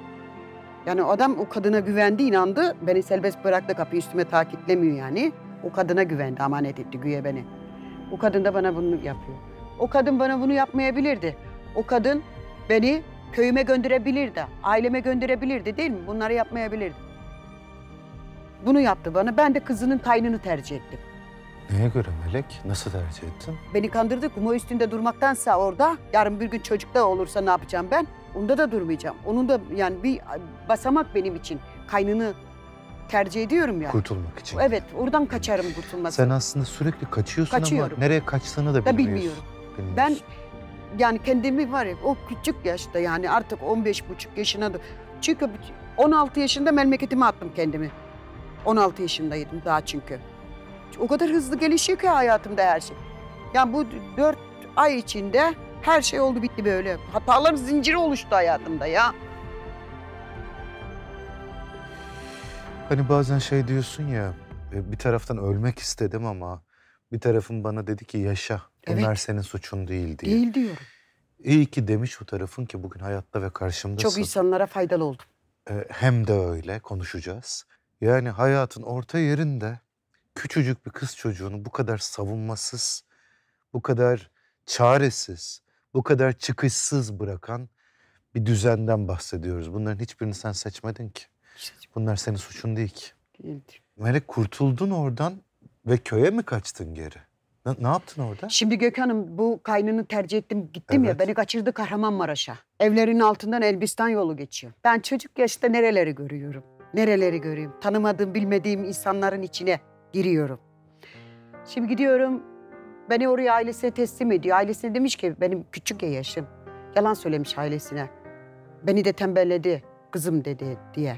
Yani adam o kadına güvendi, inandı. Beni serbest bıraktı, kapıyı üstüme takitlemiyor yani. O kadına güvendi, amanet etti güya beni. O kadın da bana bunu yapıyor. O kadın bana bunu yapmayabilirdi. O kadın beni köyüme gönderebilirdi, aileme gönderebilirdi değil mi? Bunları yapmayabilirdi. Bunu yaptı bana. Ben de kızının kaynını tercih ettim. Neye göre Melek? Nasıl tercih ettin? Beni kandırdı. Kumu üstünde durmaktansa orada yarın bir gün çocuk da olursa ne yapacağım ben? Onda da durmayacağım. Onun da yani bir basamak benim için. Kaynını tercih ediyorum ya. Kurtulmak için. Evet oradan kaçarım kurtulması. Sen aslında sürekli kaçıyorsun Kaçıyorum. ama nereye kaçtığını da da bilmiyorsun. bilmiyorum. Bilmiyorsun. Ben yani kendimi var ya o küçük yaşta yani artık 15 buçuk yaşına da çünkü 16 yaşında memleketime attım kendimi. 16 yaşındaydım daha çünkü. O kadar hızlı gelişiyor ki hayatımda her şey. Yani bu 4 ay içinde her şey oldu bitti böyle. Hataların zinciri oluştu hayatımda ya. Hani bazen şey diyorsun ya e, bir taraftan ölmek istedim ama bir tarafım bana dedi ki yaşa. Bunlar Evet. senin suçun değil diye. Değil diyorum. İyi ki demiş o tarafın ki bugün hayatta ve karşımdasın. Çok insanlara faydalı oldum. E, Hem de öyle konuşacağız. Yani hayatın orta yerinde küçücük bir kız çocuğunu bu kadar savunmasız, bu kadar çaresiz, bu kadar çıkışsız bırakan bir düzenden bahsediyoruz. Bunların hiçbirini sen seçmedin ki. Bunlar senin suçun değil ki. Değildi. Melek kurtuldun oradan ve köye mi kaçtın geri? Ne, ne yaptın orada? Şimdi Gökhan'ım bu kaynını tercih ettim gittim ya Evet. beni kaçırdı Kahramanmaraş'a. Evlerin altından Elbistan yolu geçiyor. Ben çocuk yaşta nereleri görüyorum? Nereleri görüyorum? Tanımadığım bilmediğim insanların içine giriyorum. Şimdi gidiyorum beni oraya ailesine teslim ediyor. Ailesine demiş ki benim küçük ya yaşım. Yalan söylemiş ailesine. Beni de tembelledi kızım dedi diye.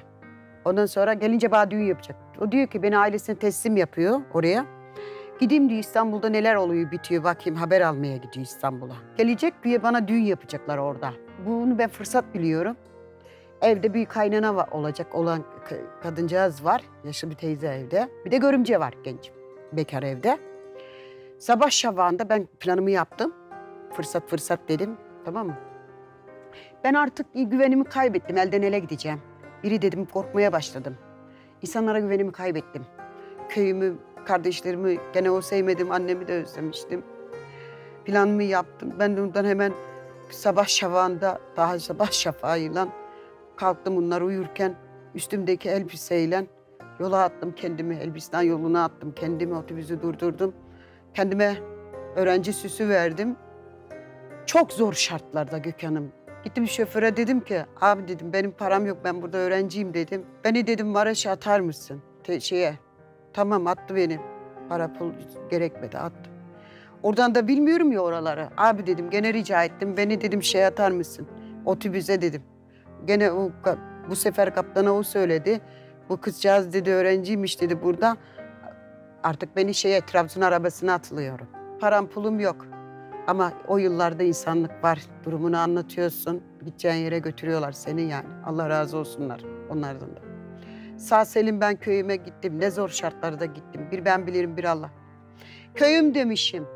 Ondan sonra gelince bana düğün yapacak. O diyor ki beni ailesine teslim yapıyor oraya. Gideyim diyor İstanbul'da neler oluyor bitiyor bakayım haber almaya gidiyor İstanbul'a. Gelecek diye bana düğün yapacaklar orada. Bunu ben fırsat biliyorum. Evde bir kaynana olacak olan kadıncağız var. Yaşlı bir teyze evde. Bir de görümce var genç. Bekar evde. Sabah şavağında ben planımı yaptım. Fırsat fırsat dedim. Tamam mı? Ben artık güvenimi kaybettim. Elden ele gideceğim. Biri dedim korkmaya başladım. İnsanlara güvenimi kaybettim. Köyümü, kardeşlerimi gene o sevmedim. Annemi de özlemiştim. Planımı yaptım. Ben de ondan hemen sabah şafağında, daha sabah şafağıyla kalktım bunlar uyurken üstümdeki elbiseyle yola attım kendimi. Elbistan yoluna attım kendimi. Otobüsü durdurdum. Kendime öğrenci süsü verdim. Çok zor şartlarda Gökhan'ım. Gittim şoföre dedim ki abi dedim benim param yok ben burada öğrenciyim dedim. Beni dedim Maraş'a atar mısın? Te- şeye tamam attı beni. Para pul gerekmedi attı. Oradan da bilmiyorum ya oraları. Abi dedim gene rica ettim beni dedim şey atar mısın? Otobüse dedim. Gene o, bu sefer kaptana o söyledi. Bu kızcağız dedi öğrenciymiş dedi burada. Artık beni şeye Trabzon arabasına atılıyorum. Param pulum yok. Ama o yıllarda insanlık var. Durumunu anlatıyorsun. Gideceğin yere götürüyorlar seni yani. Allah razı olsunlar onlardan da. Sağ selim ben köyüme gittim. Ne zor şartlarda gittim. Bir ben bilirim bir Allah. Köyüm demişim.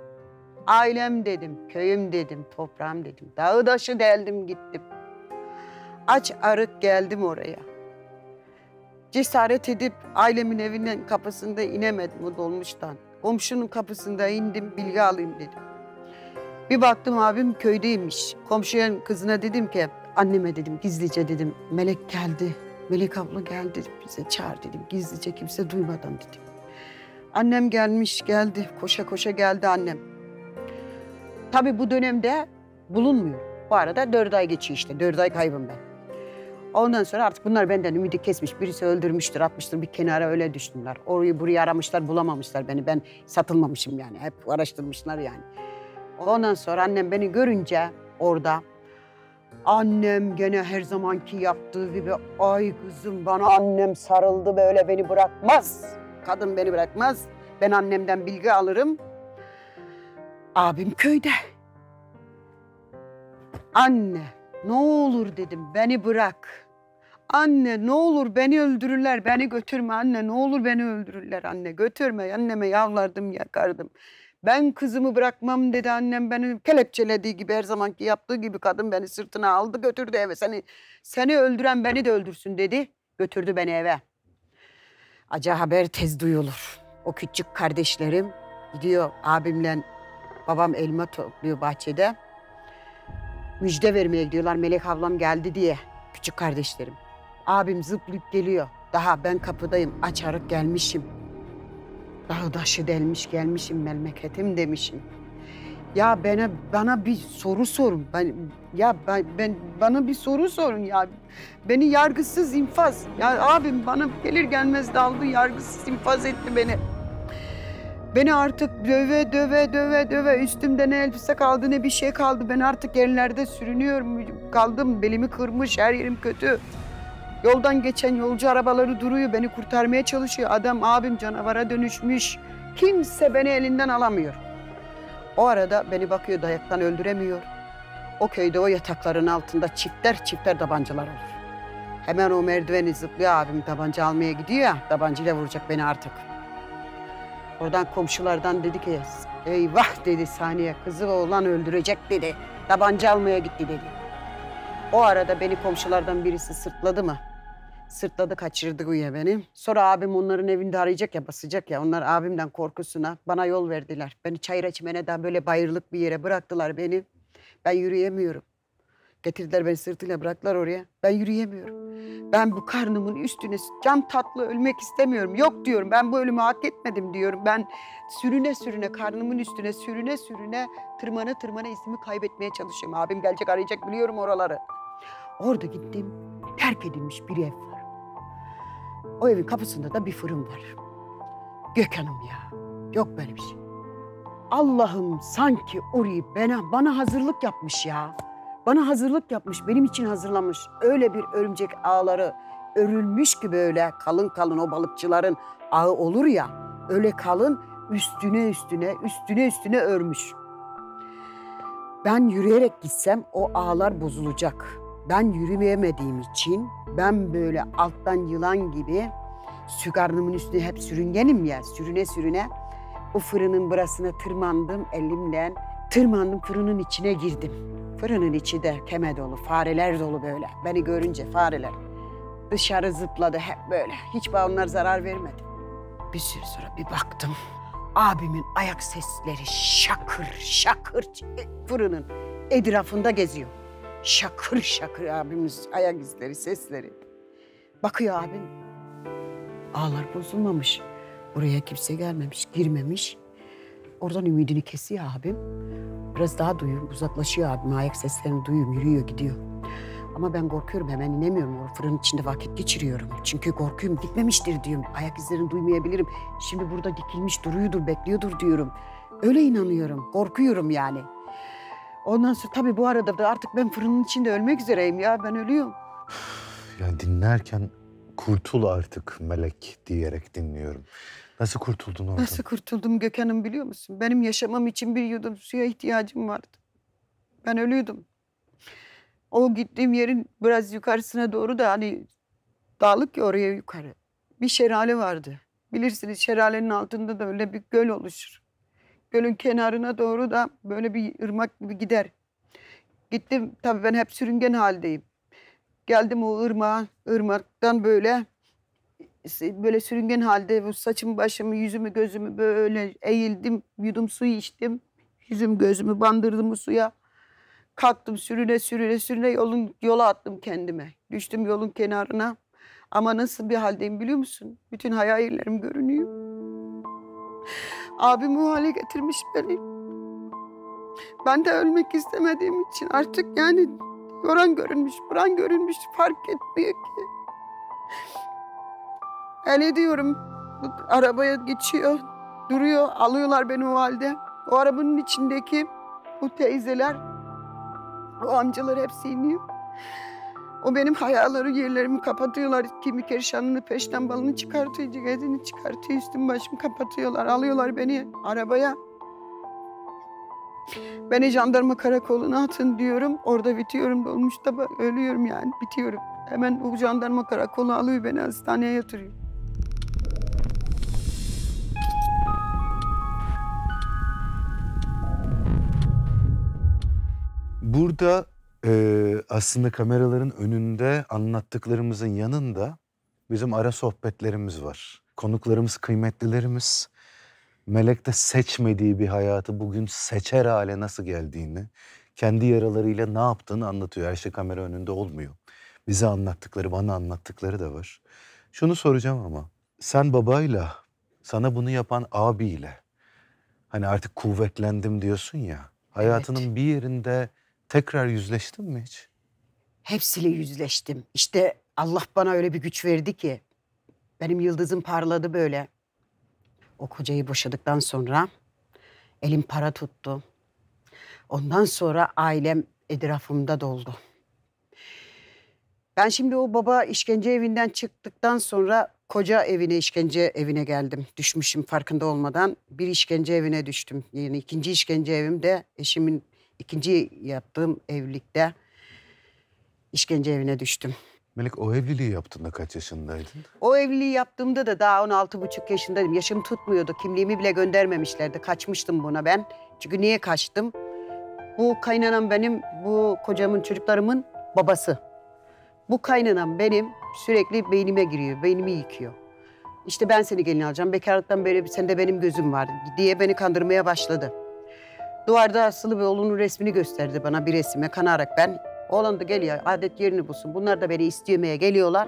Ailem dedim, köyüm dedim, toprağım dedim. Dağı taşı deldim gittim. Aç arık geldim oraya. Cesaret edip ailemin evinin kapısında inemedim o dolmuştan. Komşunun kapısında indim bilgi alayım dedim. Bir baktım abim köydeymiş. Komşuya kızına dedim ki anneme dedim gizlice dedim Melek geldi. Melek abla geldi bize çağır dedim gizlice kimse duymadan dedim. Annem gelmiş geldi koşa koşa geldi annem. Tabii bu dönemde bulunmuyor. Bu arada dört ay geçiyor işte dört ay kaybım ben. Ondan sonra artık bunlar benden ümidi kesmiş. Birisi öldürmüştür, atmıştır bir kenara öyle düştüler. Orayı burayı aramışlar, bulamamışlar beni. Ben satılmamışım yani. Hep araştırmışlar yani. Ondan sonra annem beni görünce orada annem gene her zamanki yaptığı gibi ay kızım bana annem sarıldı böyle beni bırakmaz. Kadın beni bırakmaz. Ben annemden bilgi alırım. Abim köyde. Anne ne olur dedim beni bırak. Anne ne olur beni öldürürler beni götürme anne ne olur beni öldürürler anne götürme anneme yalvardım yakardım. Ben kızımı bırakmam dedi annem beni kelepçelediği gibi her zamanki yaptığı gibi kadın beni sırtına aldı götürdü eve seni seni öldüren beni de öldürsün dedi götürdü beni eve. Acı haber tez duyulur. O küçük kardeşlerim gidiyor abimle Babam elma topluyor bahçede. Müjde vermeye gidiyorlar Melek ablam geldi diye. Küçük kardeşlerim. Abim zıplayıp geliyor. Daha ben kapıdayım. Açarık gelmişim. Dağı daşı delmiş gelmişim memleketim demişim. Ya bana bana bir soru sorun. Ben ya ben, ben bana bir soru sorun ya. Beni yargısız infaz. Ya abim bana gelir gelmez daldı yargısız infaz etti beni. Beni artık döve döve döve döve üstümde ne elbise kaldı ne bir şey kaldı. Ben artık yerlerde sürünüyorum. Kaldım belimi kırmış her yerim kötü. Yoldan geçen yolcu arabaları duruyor beni kurtarmaya çalışıyor. Adam abim canavara dönüşmüş. Kimse beni elinden alamıyor. O arada beni bakıyor dayaktan öldüremiyor. O köyde o yatakların altında çifter çifter tabancalar olur. Hemen o merdiveni zıplıyor abim tabanca almaya gidiyor ya. Tabancayla vuracak beni artık. Oradan komşulardan dedi ki eyvah dedi saniye kızı ve oğlan öldürecek dedi. Tabanca almaya gitti dedi. O arada beni komşulardan birisi sırtladı mı? Sırtladı kaçırdı güya beni. Sonra abim onların evinde arayacak ya basacak ya. Onlar abimden korkusuna bana yol verdiler. Beni çayıra çimene daha böyle bayırlık bir yere bıraktılar beni. Ben yürüyemiyorum. Getirdiler beni sırtıyla bıraktılar oraya. Ben yürüyemiyorum. Ben bu karnımın üstüne can tatlı ölmek istemiyorum. Yok diyorum ben bu ölümü hak etmedim diyorum. Ben sürüne sürüne karnımın üstüne sürüne sürüne tırmana tırmana ismi kaybetmeye çalışıyorum. Abim gelecek arayacak biliyorum oraları. Orada gittim terk edilmiş bir ev var. O evin kapısında da bir fırın var. Gökhan'ım ya. Yok böyle bir şey. Allah'ım sanki orayı bana, bana hazırlık yapmış ya. Bana hazırlık yapmış, benim için hazırlamış. Öyle bir örümcek ağları örülmüş gibi öyle kalın kalın o balıkçıların ağı olur ya. Öyle kalın üstüne üstüne üstüne üstüne örmüş. Ben yürüyerek gitsem o ağlar bozulacak. Ben yürümeyemediğim için ben böyle alttan yılan gibi sükarnımın üstüne hep sürüngenim ya sürüne sürüne o fırının burasına tırmandım elimle tırmandım fırının içine girdim. Fırının içi de keme dolu, fareler dolu böyle. Beni görünce fareler. Dışarı zıpladı hep böyle. Hiç bana onlar zarar vermedi. Bir süre sonra bir baktım. Abimin ayak sesleri şakır şakır fırının etrafında geziyor. Şakır şakır abimiz ayak izleri, sesleri. Bakıyor abim. Ağlar bozulmamış. Buraya kimse gelmemiş, girmemiş. Oradan ümidini kesiyor abim. Biraz daha duyuyorum, uzaklaşıyor abim. Ayak seslerini duyuyorum, yürüyor, gidiyor. Ama ben korkuyorum, hemen inemiyorum. O fırının içinde vakit geçiriyorum. Çünkü korkuyorum, gitmemiştir diyorum. Ayak izlerini duymayabilirim. Şimdi burada dikilmiş duruyordur, bekliyordur diyorum. Öyle inanıyorum, korkuyorum yani. Ondan sonra tabii bu arada da artık ben fırının içinde ölmek üzereyim ya. Ben ölüyorum. Yani dinlerken kurtul artık melek diyerek dinliyorum. Nasıl kurtuldun oradan? Nasıl kurtuldum Gökhan'ım biliyor musun? Benim yaşamam için bir yudum suya ihtiyacım vardı. Ben ölüyordum. O gittiğim yerin biraz yukarısına doğru da hani dağlık ya oraya yukarı. Bir şelale vardı. Bilirsiniz şelalenin altında da öyle bir göl oluşur. Gölün kenarına doğru da böyle bir ırmak gibi gider. Gittim tabii ben hep sürüngen haldeyim. Geldim o ırmağa, ırmaktan böyle böyle sürüngen halde saçımı, başımı, yüzümü, gözümü böyle eğildim. Yudum suyu içtim. Yüzüm, gözümü bandırdım suya. Kalktım sürüne sürüne sürüne yolun yola attım kendime. Düştüm yolun kenarına. Ama nasıl bir haldeyim biliyor musun? Bütün hayallerim görünüyor. Abim hale getirmiş beni. Ben de ölmek istemediğim için artık yani yoran görünmüş, buran görünmüş fark etmiyor ki. El ediyorum. Bu arabaya geçiyor. Duruyor. Alıyorlar beni o halde. O arabanın içindeki bu teyzeler, o amcalar hepsi iniyor. O benim hayalleri yerlerimi kapatıyorlar. Kimi kerşanını peşten balını çıkartıyor, ceketini çıkartıyor, üstüm başımı kapatıyorlar. Alıyorlar beni arabaya. Beni jandarma karakoluna atın diyorum. Orada bitiyorum dolmuşta ölüyorum yani bitiyorum. Hemen o jandarma karakolu alıyor beni hastaneye yatırıyor. Burada e, aslında kameraların önünde anlattıklarımızın yanında bizim ara sohbetlerimiz var. Konuklarımız, kıymetlilerimiz Melek de seçmediği bir hayatı bugün seçer hale nasıl geldiğini, kendi yaralarıyla ne yaptığını anlatıyor. Her şey kamera önünde olmuyor. Bize anlattıkları, bana anlattıkları da var. Şunu soracağım ama, sen babayla, sana bunu yapan abiyle, hani artık kuvvetlendim diyorsun ya, hayatının bir yerinde tekrar yüzleştin mi hiç? Hepsiyle yüzleştim. İşte Allah bana öyle bir güç verdi ki benim yıldızım parladı böyle. O kocayı boşadıktan sonra elim para tuttu. Ondan sonra ailem etrafımda doldu. Ben şimdi o baba işkence evinden çıktıktan sonra koca evine işkence evine geldim. Düşmüşüm farkında olmadan bir işkence evine düştüm. Yani ikinci işkence evimde eşimin ikinci yaptığım evlilikte işkence evine düştüm. Melek o evliliği yaptığında kaç yaşındaydın? O evliliği yaptığımda da daha 16 buçuk yaşındaydım. Yaşım tutmuyordu. Kimliğimi bile göndermemişlerdi. Kaçmıştım buna ben. Çünkü niye kaçtım? Bu kaynanam benim, bu kocamın çocuklarımın babası. Bu kaynanam benim sürekli beynime giriyor, beynimi yıkıyor. İşte ben seni gelin alacağım. Bekarlıktan beri sende benim gözüm var diye beni kandırmaya başladı. Duvarda asılı bir oğlunun resmini gösterdi bana bir resime kanarak ben. Oğlan da geliyor adet yerini bulsun. Bunlar da beni istemeye geliyorlar.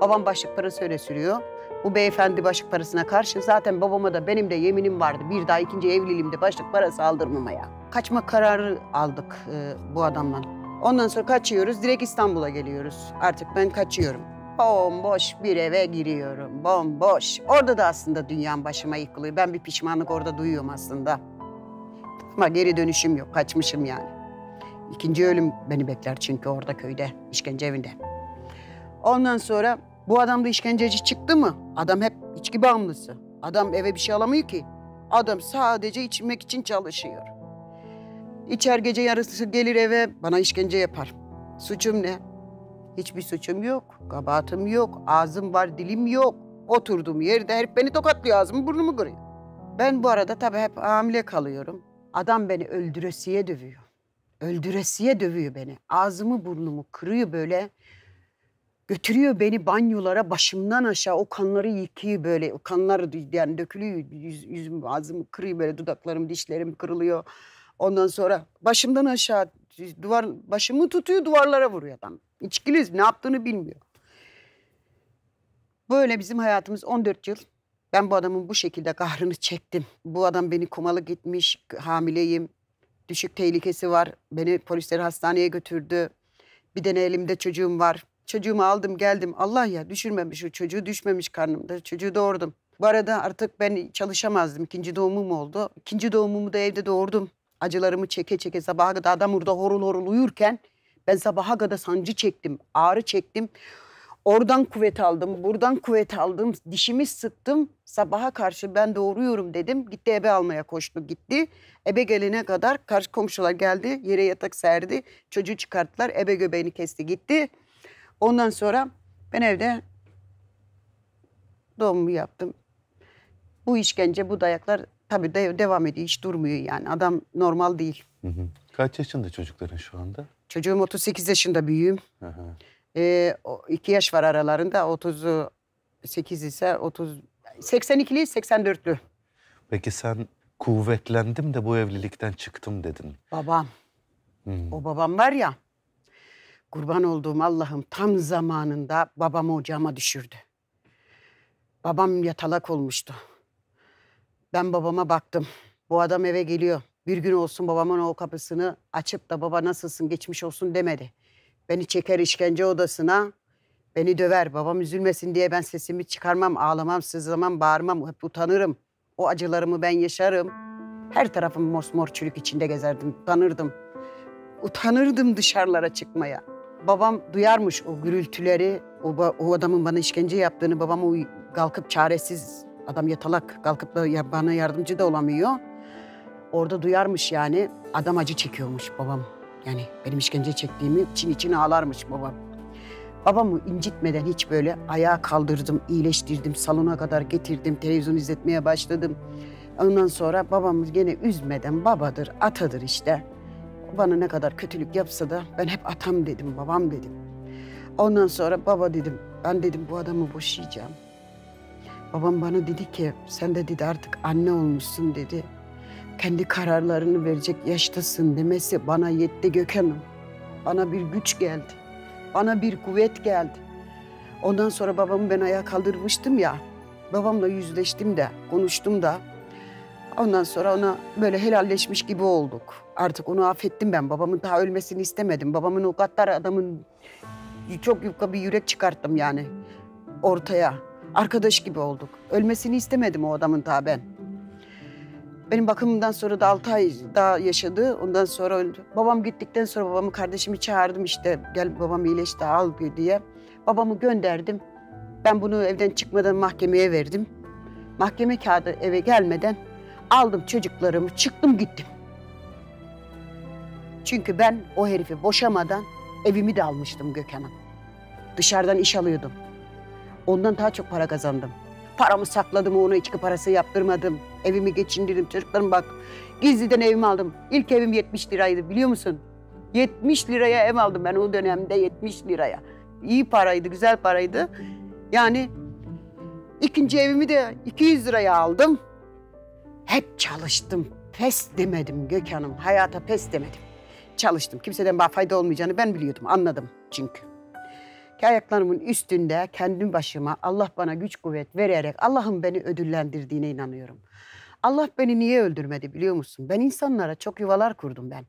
Babam başlık parası öyle sürüyor. Bu beyefendi başlık parasına karşı zaten babama da benim de yeminim vardı. Bir daha ikinci evliliğimde başlık parası aldırmamaya. Kaçma kararı aldık e, bu adamla. Ondan sonra kaçıyoruz. Direkt İstanbul'a geliyoruz. Artık ben kaçıyorum. Bomboş bir eve giriyorum. Bomboş. Orada da aslında dünyam başıma yıkılıyor. Ben bir pişmanlık orada duyuyorum aslında. Ama geri dönüşüm yok. Kaçmışım yani. İkinci ölüm beni bekler çünkü orada köyde, işkence evinde. Ondan sonra bu adam da işkenceci çıktı mı? Adam hep içki bağımlısı. Adam eve bir şey alamıyor ki. Adam sadece içmek için çalışıyor. İçer gece yarısı gelir eve bana işkence yapar. Suçum ne? Hiçbir suçum yok. Kabahatım yok. Ağzım var, dilim yok. Oturduğum yerde herif beni tokatlıyor, ağzımı burnumu kırıyor. Ben bu arada tabii hep hamile kalıyorum. Adam beni öldüresiye dövüyor. Öldüresiye dövüyor beni. Ağzımı burnumu kırıyor böyle. Götürüyor beni banyolara başımdan aşağı o kanları yıkıyor böyle. O kanlar yani dökülüyor yüz, yüzüm ağzımı kırıyor böyle dudaklarım dişlerim kırılıyor. Ondan sonra başımdan aşağı duvar başımı tutuyor duvarlara vuruyor adam. İçkiliz ne yaptığını bilmiyor. Böyle bizim hayatımız 14 yıl. Ben bu adamın bu şekilde kahrını çektim. Bu adam beni kumalı gitmiş, hamileyim. Düşük tehlikesi var. Beni polisler hastaneye götürdü. Bir tane elimde çocuğum var. Çocuğumu aldım geldim. Allah ya düşürmemiş o çocuğu düşmemiş karnımda. Çocuğu doğurdum. Bu arada artık ben çalışamazdım. İkinci doğumum oldu. İkinci doğumumu da evde doğurdum. Acılarımı çeke çeke sabaha kadar adam burada horul horul uyurken ben sabaha kadar sancı çektim, ağrı çektim. Oradan kuvvet aldım, buradan kuvvet aldım. Dişimi sıktım. Sabaha karşı ben doğuruyorum dedim. Gitti ebe almaya koştu gitti. Ebe gelene kadar karşı komşular geldi. Yere yatak serdi. Çocuğu çıkarttılar. Ebe göbeğini kesti gitti. Ondan sonra ben evde doğumumu yaptım. Bu işkence, bu dayaklar tabii de devam ediyor. Hiç durmuyor yani. Adam normal değil. Hı hı. Kaç yaşında çocukların şu anda? Çocuğum 38 yaşında büyüğüm. Hı hı. O iki yaş var aralarında. 38 ise 30 82'li 84'lü. Peki sen kuvvetlendim de bu evlilikten çıktım dedin. Babam. Hı. O babam var ya. Kurban olduğum Allah'ım tam zamanında babamı ocağıma düşürdü. Babam yatalak olmuştu. Ben babama baktım. Bu adam eve geliyor. Bir gün olsun babamın o kapısını açıp da baba nasılsın geçmiş olsun demedi. Beni çeker işkence odasına. Beni döver. Babam üzülmesin diye ben sesimi çıkarmam, ağlamam, sızlamam, bağırmam. Hep utanırım. O acılarımı ben yaşarım. Her tarafım mosmor çürük içinde gezerdim. Utanırdım. Utanırdım dışarılara çıkmaya. Babam duyarmış o gürültüleri, o, o adamın bana işkence yaptığını. Babam o kalkıp çaresiz, adam yatalak, kalkıp da ya- bana yardımcı da olamıyor. Orada duyarmış yani, adam acı çekiyormuş babam. Yani benim işkence çektiğimi için için ağlarmış babam. Babamı incitmeden hiç böyle ayağa kaldırdım, iyileştirdim, salona kadar getirdim, televizyon izletmeye başladım. Ondan sonra babamı gene üzmeden babadır, atadır işte. Bana ne kadar kötülük yapsa da ben hep atam dedim, babam dedim. Ondan sonra baba dedim, ben dedim bu adamı boşayacağım. Babam bana dedi ki sen de dedi artık anne olmuşsun dedi. Kendi kararlarını verecek yaştasın demesi bana yetti Gökhan'ım. Bana bir güç geldi. Bana bir kuvvet geldi. Ondan sonra babamı ben ayağa kaldırmıştım ya. Babamla yüzleştim de, konuştum da. Ondan sonra ona böyle helalleşmiş gibi olduk. Artık onu affettim ben. Babamın daha ölmesini istemedim. Babamın o gaddar adamın çok yufka bir yürek çıkarttım yani ortaya. Arkadaş gibi olduk. Ölmesini istemedim o adamın daha ben. Benim bakımımdan sonra da 6 ay daha yaşadı. Ondan sonra öldü. Babam gittikten sonra babamı kardeşimi çağırdım işte. Gel babam iyileşti al diye. Babamı gönderdim. Ben bunu evden çıkmadan mahkemeye verdim. Mahkeme kağıdı eve gelmeden aldım çocuklarımı çıktım gittim. Çünkü ben o herifi boşamadan evimi de almıştım Gökhan'ım. Dışarıdan iş alıyordum. Ondan daha çok para kazandım. Paramı sakladım, ona içki parası yaptırmadım. Evimi geçindirdim, çocuklarım bak. Gizliden evimi aldım. İlk evim 70 liraydı biliyor musun? 70 liraya ev aldım ben o dönemde 70 liraya. İyi paraydı, güzel paraydı. Yani ikinci evimi de 200 liraya aldım. Hep çalıştım. Pes demedim Gökhan'ım. Hayata pes demedim. Çalıştım. Kimseden bana fayda olmayacağını ben biliyordum. Anladım çünkü. Ki ayaklarımın üstünde kendim başıma Allah bana güç kuvvet vererek Allah'ın beni ödüllendirdiğine inanıyorum. Allah beni niye öldürmedi biliyor musun? Ben insanlara çok yuvalar kurdum ben.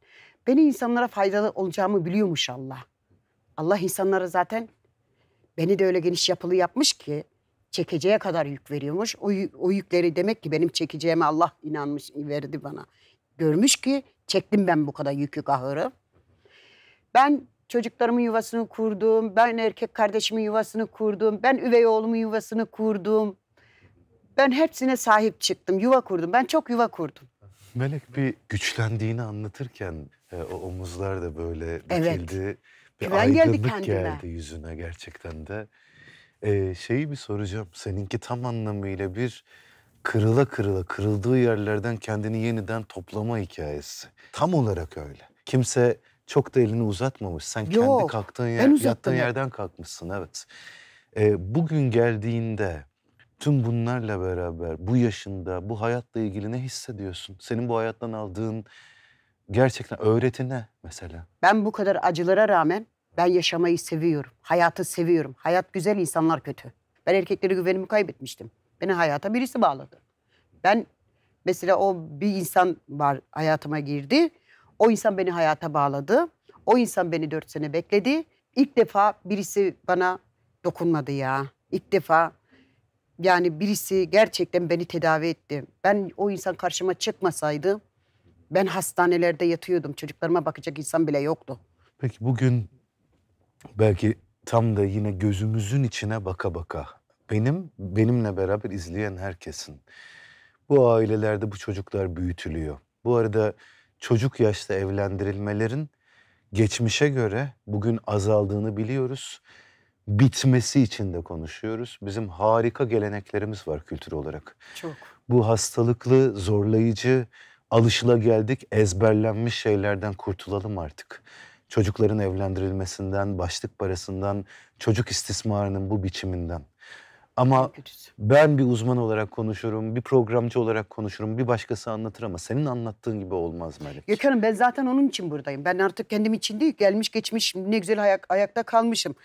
Beni insanlara faydalı olacağımı biliyormuş Allah. Allah insanlara zaten beni de öyle geniş yapılı yapmış ki çekeceğe kadar yük veriyormuş. O, o yükleri demek ki benim çekeceğime Allah inanmış verdi bana. Görmüş ki çektim ben bu kadar yükü kahırı. Ben çocuklarımın yuvasını kurdum. Ben erkek kardeşimin yuvasını kurdum. Ben üvey oğlumun yuvasını kurdum. Ben hepsine sahip çıktım. Yuva kurdum. Ben çok yuva kurdum. Melek bir güçlendiğini anlatırken e, o omuzlar da böyle Evet. dikildi. Bir Güven geldi aydınlık kendime. geldi yüzüne gerçekten de. E, şeyi bir soracağım. Seninki tam anlamıyla bir kırıla kırıla kırıldığı yerlerden kendini yeniden toplama hikayesi. Tam olarak öyle. Kimse çok da elini uzatmamış. Sen kendi Yok, kalktığın ben yer, yattığın yerden kalkmışsın evet. E, bugün geldiğinde tüm bunlarla beraber bu yaşında bu hayatla ilgili ne hissediyorsun? Senin bu hayattan aldığın gerçekten öğreti ne mesela? Ben bu kadar acılara rağmen ben yaşamayı seviyorum. Hayatı seviyorum. Hayat güzel, insanlar kötü. Ben erkeklere güvenimi kaybetmiştim. Beni hayata birisi bağladı. Ben mesela o bir insan var hayatıma girdi. O insan beni hayata bağladı. O insan beni dört sene bekledi. İlk defa birisi bana dokunmadı ya. İlk defa yani birisi gerçekten beni tedavi etti. Ben o insan karşıma çıkmasaydı ben hastanelerde yatıyordum. Çocuklarıma bakacak insan bile yoktu. Peki bugün belki tam da yine gözümüzün içine baka baka benim benimle beraber izleyen herkesin bu ailelerde bu çocuklar büyütülüyor. Bu arada çocuk yaşta evlendirilmelerin geçmişe göre bugün azaldığını biliyoruz. Bitmesi için de konuşuyoruz. Bizim harika geleneklerimiz var kültür olarak. Çok. bu hastalıklı, zorlayıcı, alışılageldik, ezberlenmiş şeylerden kurtulalım artık. Çocukların evlendirilmesinden, başlık parasından, çocuk istismarının bu biçiminden. Ama ben bir uzman olarak konuşurum, bir programcı olarak konuşurum, bir başkası anlatır ama senin anlattığın gibi olmaz Melek. Gökhan'ım ben zaten onun için buradayım. Ben artık kendim için değil, gelmiş geçmiş ne güzel ayak, ayakta kalmışım.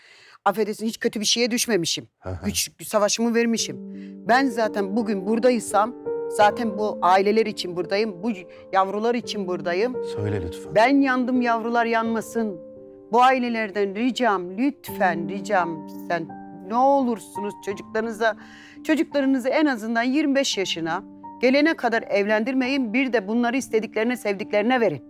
Affedersin hiç kötü bir şeye düşmemişim. Güç savaşımı vermişim. Ben zaten bugün buradaysam zaten bu aileler için buradayım. Bu yavrular için buradayım. Söyle lütfen. Ben yandım yavrular yanmasın. Bu ailelerden ricam lütfen ricam sen ne olursunuz çocuklarınıza çocuklarınızı en azından 25 yaşına gelene kadar evlendirmeyin. Bir de bunları istediklerine sevdiklerine verin.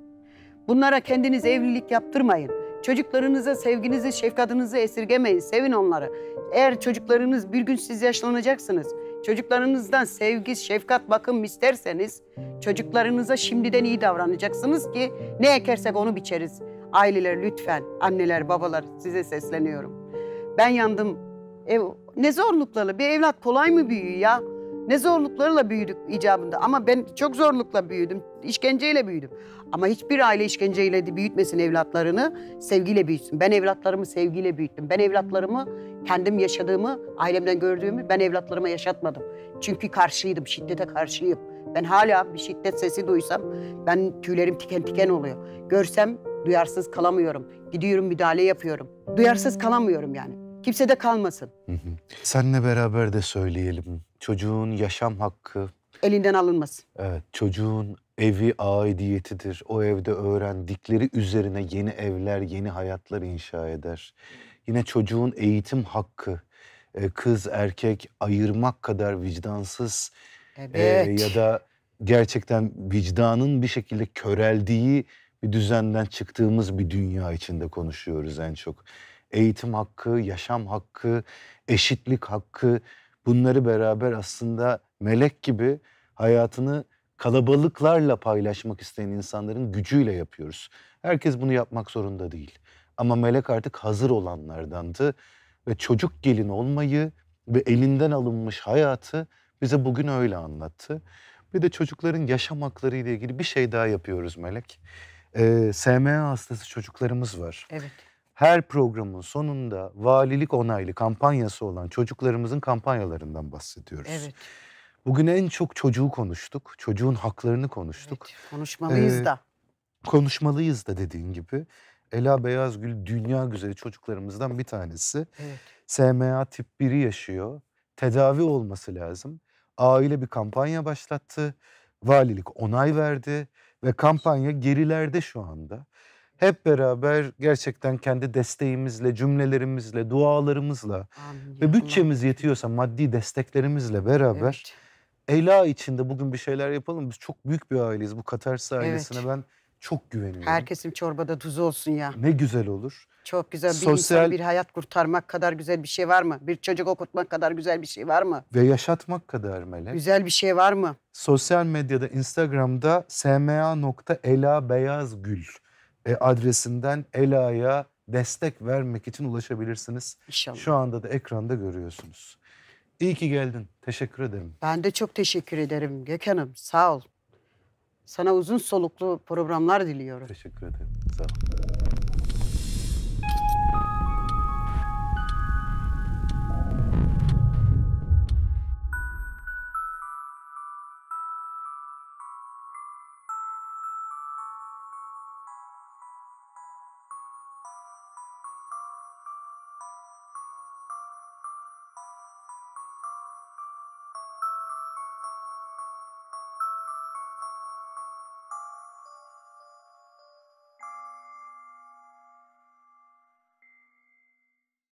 Bunlara kendiniz evlilik yaptırmayın. Çocuklarınıza sevginizi, şefkatinizi esirgemeyin. Sevin onları. Eğer çocuklarınız bir gün siz yaşlanacaksınız. Çocuklarınızdan sevgi, şefkat, bakım isterseniz çocuklarınıza şimdiden iyi davranacaksınız ki ne ekersek onu biçeriz. Aileler lütfen, anneler, babalar size sesleniyorum. Ben yandım. Ev, ne zorluklarla bir evlat kolay mı büyüyor ya? Ne zorluklarla büyüdük icabında ama ben çok zorlukla büyüdüm. işkenceyle büyüdüm. Ama hiçbir aile işkenceyle de büyütmesin evlatlarını, sevgiyle büyütsün. Ben evlatlarımı sevgiyle büyüttüm. Ben evlatlarımı kendim yaşadığımı, ailemden gördüğümü ben evlatlarıma yaşatmadım. Çünkü karşıydım, şiddete karşıyım. Ben hala bir şiddet sesi duysam ben tüylerim tiken tiken oluyor. Görsem duyarsız kalamıyorum. Gidiyorum müdahale yapıyorum. Duyarsız kalamıyorum yani. Kimse de kalmasın. Hı hı. Seninle beraber de söyleyelim. Çocuğun yaşam hakkı, Elinden alınmasın. evet çocuğun evi aidiyetidir. O evde öğrendikleri üzerine yeni evler, yeni hayatlar inşa eder. Yine çocuğun eğitim hakkı, e, kız erkek ayırmak kadar vicdansız e, Evet. ya da gerçekten vicdanın bir şekilde köreldiği bir düzenden çıktığımız bir dünya içinde konuşuyoruz en çok. Eğitim hakkı, yaşam hakkı, eşitlik hakkı bunları beraber aslında melek gibi hayatını kalabalıklarla paylaşmak isteyen insanların gücüyle yapıyoruz. Herkes bunu yapmak zorunda değil. Ama melek artık hazır olanlardandı ve çocuk gelin olmayı ve elinden alınmış hayatı bize bugün öyle anlattı. Bir de çocukların yaşam hakları ile ilgili bir şey daha yapıyoruz Melek. Ee, SMA hastası çocuklarımız var. Evet. Her programın sonunda valilik onaylı kampanyası olan çocuklarımızın kampanyalarından bahsediyoruz. Evet. Bugün en çok çocuğu konuştuk. Çocuğun haklarını konuştuk. evet. Konuşmalıyız Ee, da. Konuşmalıyız da dediğin gibi. Ela Beyazgül dünya güzeli çocuklarımızdan bir tanesi. Evet. SMA tip 1'i yaşıyor. Tedavi olması lazım. Aile bir kampanya başlattı. Valilik onay verdi ve kampanya gerilerde şu anda. Hep beraber gerçekten kendi desteğimizle, cümlelerimizle, dualarımızla Amin. ve bütçemiz yetiyorsa maddi desteklerimizle beraber Evet. Ela içinde bugün bir şeyler yapalım. Biz çok büyük bir aileyiz. Bu Katarsis Evet. ailesine ben çok güveniyorum. Herkesin çorbada tuzu olsun ya. Ne güzel olur. Çok güzel. Bir Sosyal- insana bir hayat kurtarmak kadar güzel bir şey var mı? Bir çocuk okutmak kadar güzel bir şey var mı? Ve yaşatmak kadar melek. Güzel bir şey var mı? Sosyal medyada Instagram'da sma.elabeyazgül e, adresinden Ela'ya destek vermek için ulaşabilirsiniz. İnşallah. Şu anda da ekranda görüyorsunuz. İyi ki geldin. Teşekkür ederim. Ben de çok teşekkür ederim Gökhan'ım. Sağ ol. Sana uzun soluklu programlar diliyorum. Teşekkür ederim. Sağ ol.